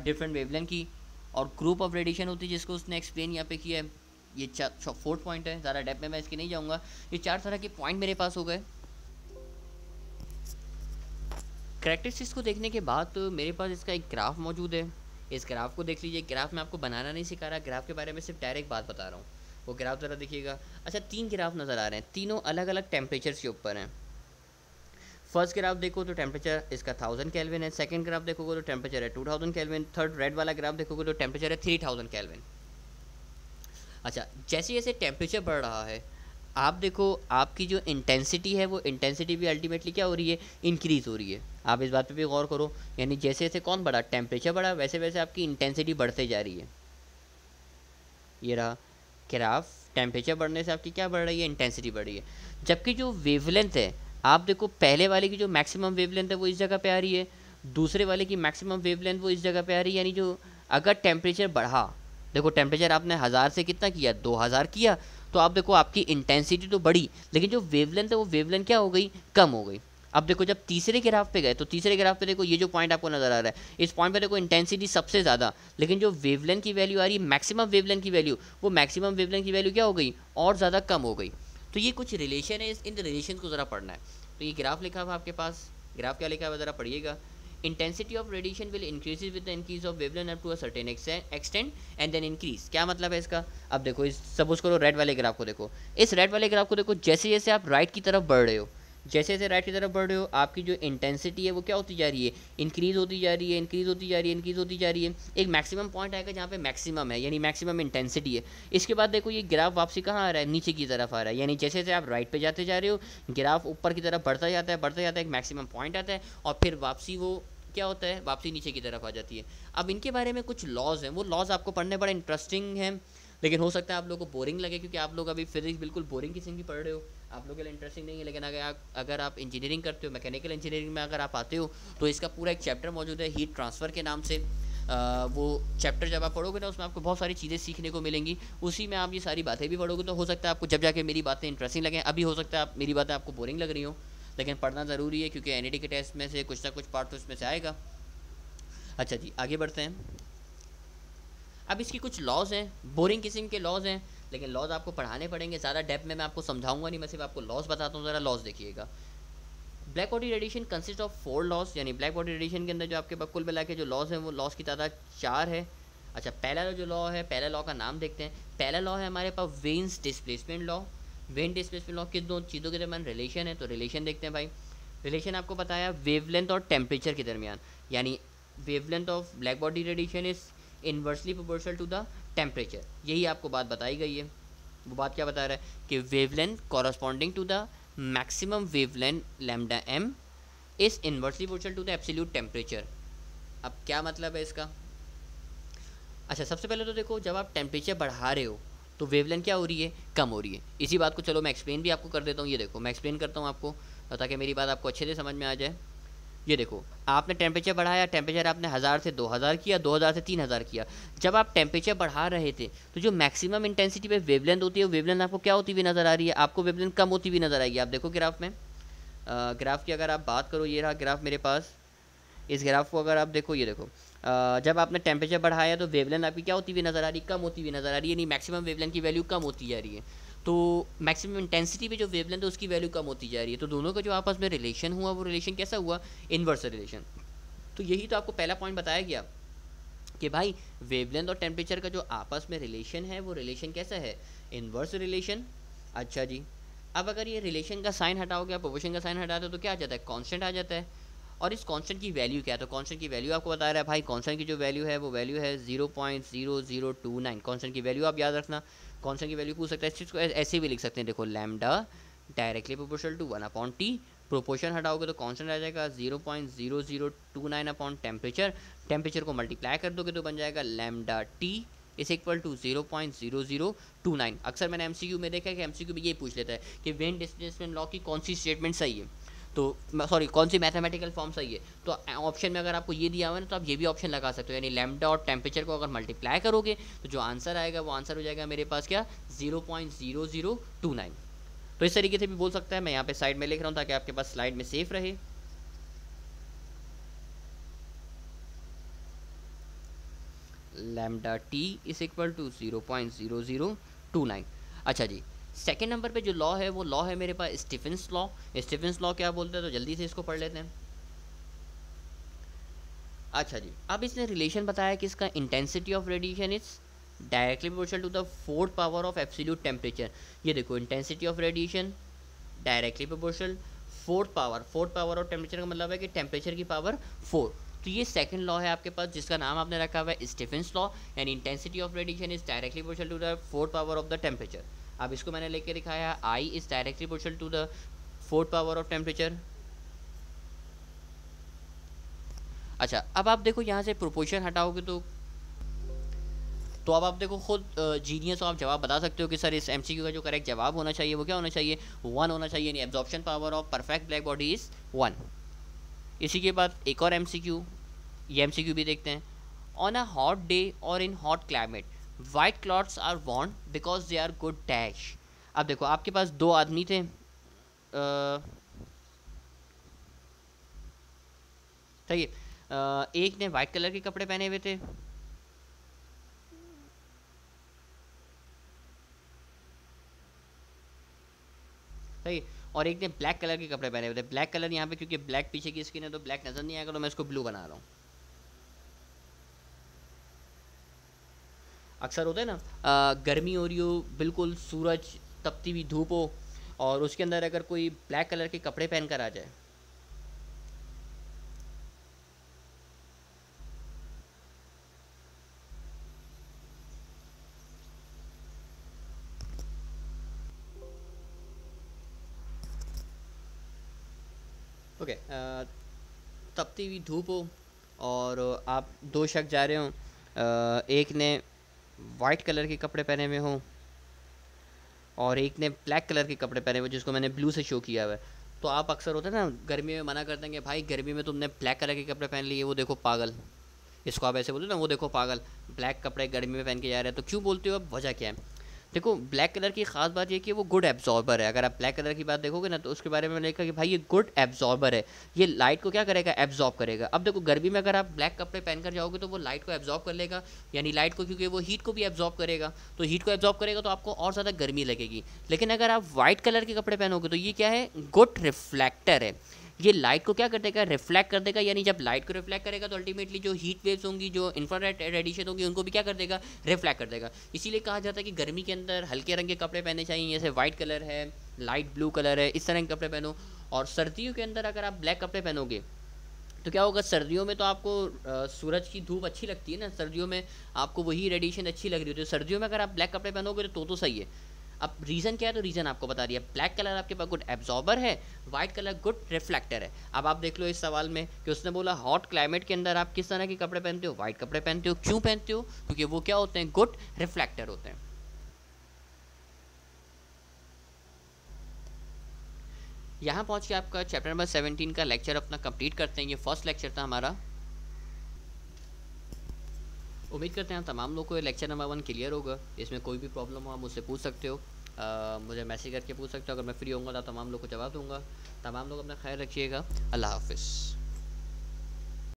डिफरेंट वेवलेंथ की, और ग्रुप ऑफ़ रेडिएशन होती है जिसको उसने एक्सप्लेन यहाँ पे किया है। ये चार फोर्थ पॉइंट है, ज़्यादा डेप में मैं इसकी नहीं जाऊँगा। ये चार तरह के पॉइंट मेरे पास हो गए। करेक्टरिस्टिक्स को देखने के बाद तो मेरे पास इसका एक ग्राफ मौजूद है। इस ग्राफ को देख लीजिए। ग्राफ में आपको बनाना नहीं सिखा रहा। ग्राफ के बारे में सिर्फ़ डायरेक्ट बात बता रहा हूँ। वो ग्राफ ज़रा देखिएगा। अच्छा तीन ग्राफ नज़र आ रहे हैं। तीनों अलग अलग टेम्परेचर्स के ऊपर हैं। फ़र्स्ट ग्राफ देखो तो टेम्परेचर इसका थाउज़ेंड कैलविन है। सेकंड ग्राफ देखोगे तो टेम्परेचर है two thousand kelvin third red वाला ग्राफ देखोगे तो टेम्परेचर है थ्री थाउज़ेंड कैलविन अच्छा जैसे जैसे टेम्परेचर बढ़ रहा है, आप देखो, आपकी जो इंटेंसिटी है, वो इंटेंसिटी भी अल्टीमेटली क्या हो रही है? इंक्रीज़ हो रही है। आप इस बात पे भी गौर करो। यानी जैसे जैसे कौन बढ़ा? टेम्परेचर बढ़ा, वैसे वैसे आपकी इंटेंसिटी बढ़ते जा रही है। ये रहा। ग्राफ टेम्परेचर बढ़ने से आपकी क्या बढ़ रही है? इंटेंसिटी बढ़ रही है। जबकि जो वेवलेंथ है, आप देखो पहले वाले की जो मैक्सिमम वेवलेंथ है, वो इस जगह पे आ रही है। दूसरे वाले की मैक्सिमम वेवलेंथ वो इस जगह पे आ रही है। यानी जो अगर टेम्परेचर बढ़ा, देखो टेम्परेचर आपने हज़ार से कितना किया? दो हज़ार किया। तो आप देखो आपकी इंटेंसिटी तो बढ़ी, लेकिन जो वेवलेंथ है, वो वेवलेंथ क्या हो गई? कम हो गई। अब देखो, जब तीसरे ग्राफ पे गए तो तीसरे ग्राफ पे देखो, ये जो पॉइंट आपको नज़र आ रहा है, इस पॉइंट पे देखो इंटेंसिटी सबसे ज़्यादा, लेकिन जो वेवलेंथ की वैल्यू आ रही है मैक्सिमम वेवलेंथ की वैल्यू वो मैक्सिमम वेवलेंथ की वैल्यू क्या हो गई? और ज़्यादा कम हो गई। तो ये कुछ रिलेशन है इन रिलेशन को ज़रा पढ़ना है। तो ये ग्राफ लिखा हुआ आपके पास। ग्राफ क्या लिखा हुआ ज़रा पढ़िएगा। Intensity of radiation will increase with the increase of wavelength up to a certain extent and then increase. क्या मतलब है इसका? अब देखो, इस सपोज़ करो रेड वाले ग्राफ को देखो। इस रेड वाले ग्राफ को देखो जैसे जैसे आप राइट की तरफ़ बढ़ रहे हो जैसे जैसे राइट की तरफ़ बढ़ रहे हो, आपकी जो इंटेंसिटी है वो क्या होती जा रही है? इंक्रीज होती जा रही है इंक्रीज होती जा रही है इंक्रीज होती जा रही है। एक मैक्सिमम पॉइंट आएगा जहाँ पे मैक्सिमम है, यानी मैक्सिमम इंटेंसिटी है। इसके बाद देखो, ये ग्राफ वापसी कहाँ आ रहा है? नीचे की तरफ़ आ रहा है। यानी जैसे जैसे आप राइट पर जाते जा रहे हो ग्राफ ऊपर की तरफ़ बढ़ता जाता है, बढ़ता जाता है, एक मैक्सिमम पॉइंट आता है, और फिर वापसी वो क्या होता है? वापसी नीचे की तरफ़ आ जाती है। अब इनके बारे में कुछ लॉज हैं। वो लॉज आपको पढ़ने बड़ा इंटरेस्टिंग है। लेकिन हो सकता है आप लोगों को बोरिंग लगे, क्योंकि आप लोग अभी फिजिक्स बिल्कुल बोरिंग किस्म की पढ़ रहे हो। आप लोग के लिए इंटरेस्टिंग नहीं है लेकिन अगर आप अगर आप इंजीनियरिंग करते हो मैकेनिकल इंजीनियरिंग में अगर आप आते हो तो इसका पूरा एक चैप्टर मौजूद है हीट ट्रांसफ़र के नाम से। आ, वो चैप्टर जब आप पढ़ोगे ना उसमें आपको बहुत सारी चीज़ें सीखने को मिलेंगी। उसी में आप ये सारी बातें भी पढ़ोगे तो हो सकता है आपको जब जाके मेरी बातें इंटरेस्टिंग लगें। अभी हो सकता है आप मेरी बातें आपको बोरिंग लग रही हो लेकिन पढ़ना ज़रूरी है क्योंकि एन के टेस्ट में से कुछ ना कुछ पार्ट तो उसमें से आएगा। अच्छा जी आगे बढ़ते हैं। अब इसकी कुछ लॉज हैं बोरिंग किस्म के लॉज हैं। लेकिन लॉज आपको पढ़ाने पड़ेंगे, ज़्यादा डेप में मैं आपको समझाऊँगा नहीं, मैं सिर्फ़ आपको लॉज बताता हूँ, ज़रा लॉज देखिएगा। Black body radiation consist of four laws यानी ब्लैक बॉडी रेडिएशन के अंदर जो आपके कुल मिला के जो लॉस है, वो लॉस की तादाद चार है। अच्छा पहला जो लॉ है, पहला लॉ का नाम देखते हैं। पहला लॉ है हमारे पास Wien's displacement law Wien displacement law किस दो चीज़ों के दरमियान रिलेशन है तो रिलेशन देखते हैं भाई। रिलेशन आपको बताया वेवलेंथ और टेम्परेचर के दरमियान, यानी wavelength of black body radiation is inversely proportional to the temperature. यही आपको बात बताई गई है। वो बात क्या बता रहा है? कि wavelength corresponding to the maximum wavelength lambda m is inversely proportional to the absolute temperature. अब क्या मतलब है इसका? अच्छा सबसे पहले तो देखो, जब आप टेम्परेचर बढ़ा रहे हो तो वेवलेंथ क्या हो रही है? कम हो रही है। इसी बात को चलो मैं एक्सप्लेन भी आपको कर देता हूँ। ये देखो, मैं एक्सप्लेन करता हूँ आपको, ताकि मेरी बात आपको अच्छे से समझ में आ जाए। ये देखो आपने टेम्परेचर बढ़ाया टेम्परेचर आपने हज़ार से दो हज़ार किया दो हज़ार से तीन हज़ार किया। जब आप टेम्परेचर बढ़ा रहे थे तो जो मैक्सिमम इंटेंसिटी पे वेवलेंथ होती है वेवलेंथ आपको क्या होती हुई नज़र आ रही है? आपको वेवलेंथ कम होती हुई नज़र आएगी। आप देखो ग्राफ में। आ, ग्राफ की अगर आप बात करो ये रहा ग्राफ मेरे पास। इस ग्राफ को अगर आप देखो ये देखो। आ, जब आपने टेम्परेचर बढ़ाया तो वेवलेंथ आपकी क्या होती हुई नज़र आ रही कम होती हुई नज़र आ रही है यानी मैक्सिमम वेवलेंथ की वैल्यू कम होती जा रही है। तो मैक्सिमम इंटेंसिटी पे जो वेवलेंथ है, उसकी वैल्यू कम होती जा रही है। तो दोनों का जो आपस में रिलेशन हुआ, वो रिलेशन कैसा हुआ? इनवर्स रिलेशन तो यही तो आपको पहला पॉइंट बताया गया कि भाई वेवलेंथ और टेम्परेचर का जो आपस में रिलेशन है, वो रिलेशन कैसा है? इनवर्स रिलेशन अच्छा जी। अब अगर ये रिलेशन का साइन हटाओगे, आप प्रोपोर्शन का साइन हटाते हो तो क्या आ जाता है? कॉन्स्टेंट आ जाता है। और इस कांस्टेंट की वैल्यू क्या है? तो कांस्टेंट की वैल्यू आपको बता रहा है, भाई कांस्टेंट की जो वैल्यू है, वो वैल्यू है zero point zero zero two nine constant की वैल्यू आप याद रखना। कांस्टेंट की वैल्यू पूछ सकता है? इस चीज़ को ऐसे भी लिख सकते हैं। देखो lambda directly proportional to one upon T proportion हटाओगे तो कांस्टेंट आ जाएगा zero point zero zero two nine upon temperature temperature को मल्टीप्लाई कर दोगे तो बन जाएगा lambda T is equal to zero point zero zero two nine अक्सर मैंने एम सी एमसीक्यू में देखा है कि एमसीक्यू में ये पूछ लेता है कि वेन डिस्प्लेसमेंट लॉ की कौन सी स्टेटमेंट सही है? तो सॉरी कौन सी मैथमेटिकल फॉर्म सही है? तो ऑप्शन में अगर आपको ये दिया हुआ है ना तो आप ये भी ऑप्शन लगा सकते हो। यानी लेमडा और टेम्परेचर को अगर मल्टीप्लाई करोगे तो जो आंसर आएगा, वो आंसर हो जाएगा मेरे पास क्या? Zero point zero zero two nine तो इस तरीके से भी बोल सकता है। मैं यहाँ पे साइड में लिख रहा हूँ ताकि आपके पास स्लाइड में सेफ़ रहे। Lambda T is equal to zero point zero zero two nine अच्छा जी। सेकेंड नंबर पे जो लॉ है, वो लॉ है मेरे पास स्टीफेंस लॉ स्टीफेंस लॉ क्या बोलते हैं? तो जल्दी से इसको पढ़ लेते हैं। अच्छा जी, अब इसने रिलेशन बताया कि इसका intensity of radiation is directly proportional to the fourth power of absolute temperature ये देखो intensity of radiation directly proportional fourth power fourth power of temperature का मतलब है कि टेम्परेचर की पावर फोर तो ये सेकंड लॉ है आपके पास, जिसका नाम आपने रखा हुआ है Stefan's law and intensity of radiation is directly proportional to the fourth power of the temperature अब इसको मैंने लेके दिखाया I is directly proportional to the fourth power of temperature अच्छा अब आप देखो यहाँ से प्रोपोर्शन हटाओगे तो तो अब आप देखो खुद जीनियस आप जवाब बता सकते हो कि सर इस एमसीक्यू का जो करेक्ट जवाब होना चाहिए, वो क्या होना चाहिए? वन होना चाहिए, यानी absorption power of perfect black body is one इसी के बाद एक और एमसीक्यू ये एमसीक्यू भी देखते हैं। ऑन अ हॉट डे और in hot climate white clothes are want because they are good dash अब देखो, आपके पास दो आदमी थे सही है एक ने वाइट कलर के कपड़े पहने हुए थे। सही और एक ने ब्लैक कलर के कपड़े पहने हुए थे। ब्लैक कलर यहाँ पे, क्योंकि ब्लैक पीछे की स्किन है तो ब्लैक नज़र नहीं आएगा तो मैं इसको ब्लू बना रहा हूँ। अक्सर होता है ना गर्मी हो रही हो, बिल्कुल सूरज तपती हुई धूप हो, और उसके अंदर अगर कोई ब्लैक कलर के कपड़े पहन कर आ जाए। ओके तपती हुई धूप हो, और आप दो शख्स जा रहे हो एक ने वाइट कलर के कपड़े पहने हुए हों और एक ने ब्लैक कलर के कपड़े पहने हुए, जिसको मैंने ब्लू से शो किया हुआ है। तो आप अक्सर होते हैं ना, गर्मी में मना करते हैं कि भाई, गर्मी में तुमने ब्लैक कलर के कपड़े पहन लिए, वो देखो पागल। इसको आप ऐसे बोलते ना, वो देखो पागल। ब्लैक कपड़े गर्मी में पहन के जा रहे हैं तो क्यों बोलते हो अब वजह क्या है? देखो ब्लैक कलर की खास बात ये कि वो गुड एब्जॉर्बर है। अगर आप ब्लैक कलर की बात देखोगे ना तो उसके बारे में लिखा कि भाई ये गुड एब्जॉर्बर है। ये लाइट को क्या करेगा? एब्जॉर्ब करेगा। अब देखो, गर्मी में अगर आप ब्लैक कपड़े पहनकर जाओगे तो वो लाइट को एब्जॉर्ब कर लेगा। यानी लाइट को, क्योंकि वो हीट को भी एब्जॉर्ब करेगा। तो हीट को एब्जॉर्ब करेगा तो आपको और ज़्यादा गर्मी लगेगी। लेकिन अगर आप व्हाइट कलर के कपड़े पहनोगे तो ये क्या है? गुड रिफ्लेक्टर है। ये लाइट को क्या कर देगा? रिफ्लेक्ट कर देगा, यानी जब लाइट को रिफ्लेक्ट करेगा तो अल्टीमेटली जो हीट वेव्स होंगी, जो इंफ्रारेड रेडिएशन होंगी, उनको भी क्या कर देगा? रिफ्लेक्ट कर देगा। इसीलिए कहा जाता है कि गर्मी के अंदर हल्के रंग के कपड़े पहने चाहिए, जैसे वाइट कलर है लाइट ब्लू कलर है, इस तरह के कपड़े पहनो। और सर्दियों के अंदर अगर आप ब्लैक कपड़े पहनोगे तो क्या होगा? सर्दियों में तो आपको सूरज की धूप अच्छी लगती है ना? सर्दियों में आपको वही रेडिएशन अच्छी लग रही होती है। सर्दियों में अगर आप ब्लैक कपड़े पहनोगे तो तो सही है। अब रीज़न क्या है? तो रीज़न आपको बता दिया। ब्लैक कलर आपके पास गुड एब्जॉर्बर है वाइट कलर गुड रिफ्लेक्टर है। अब आप देख लो इस सवाल में कि उसने बोला हॉट क्लाइमेट के अंदर आप किस तरह के कपड़े पहनते हो? वाइट कपड़े पहनते हो? क्यों पहनते हो? क्योंकि वो क्या होते हैं? गुड रिफ्लेक्टर होते हैं। यहाँ पहुँच के आपका चैप्टर नंबर सेवनटीन का लेक्चर अपना कंप्लीट करते हैं। ये फ़र्स्ट लेक्चर था हमारा। उम्मीद करते हैं तमाम लोग को लेक्चर नंबर वन क्लियर होगा। इसमें कोई भी प्रॉब्लम हो, आप मुझसे पूछ सकते हो। मुझे मैसेज करके पूछ सकते हो। अगर मैं फ्री होऊँगा तो तमाम लोग को जवाब दूँगा। तमाम लोग अपना ख्याल रखिएगा। अल्लाह हाफिज़।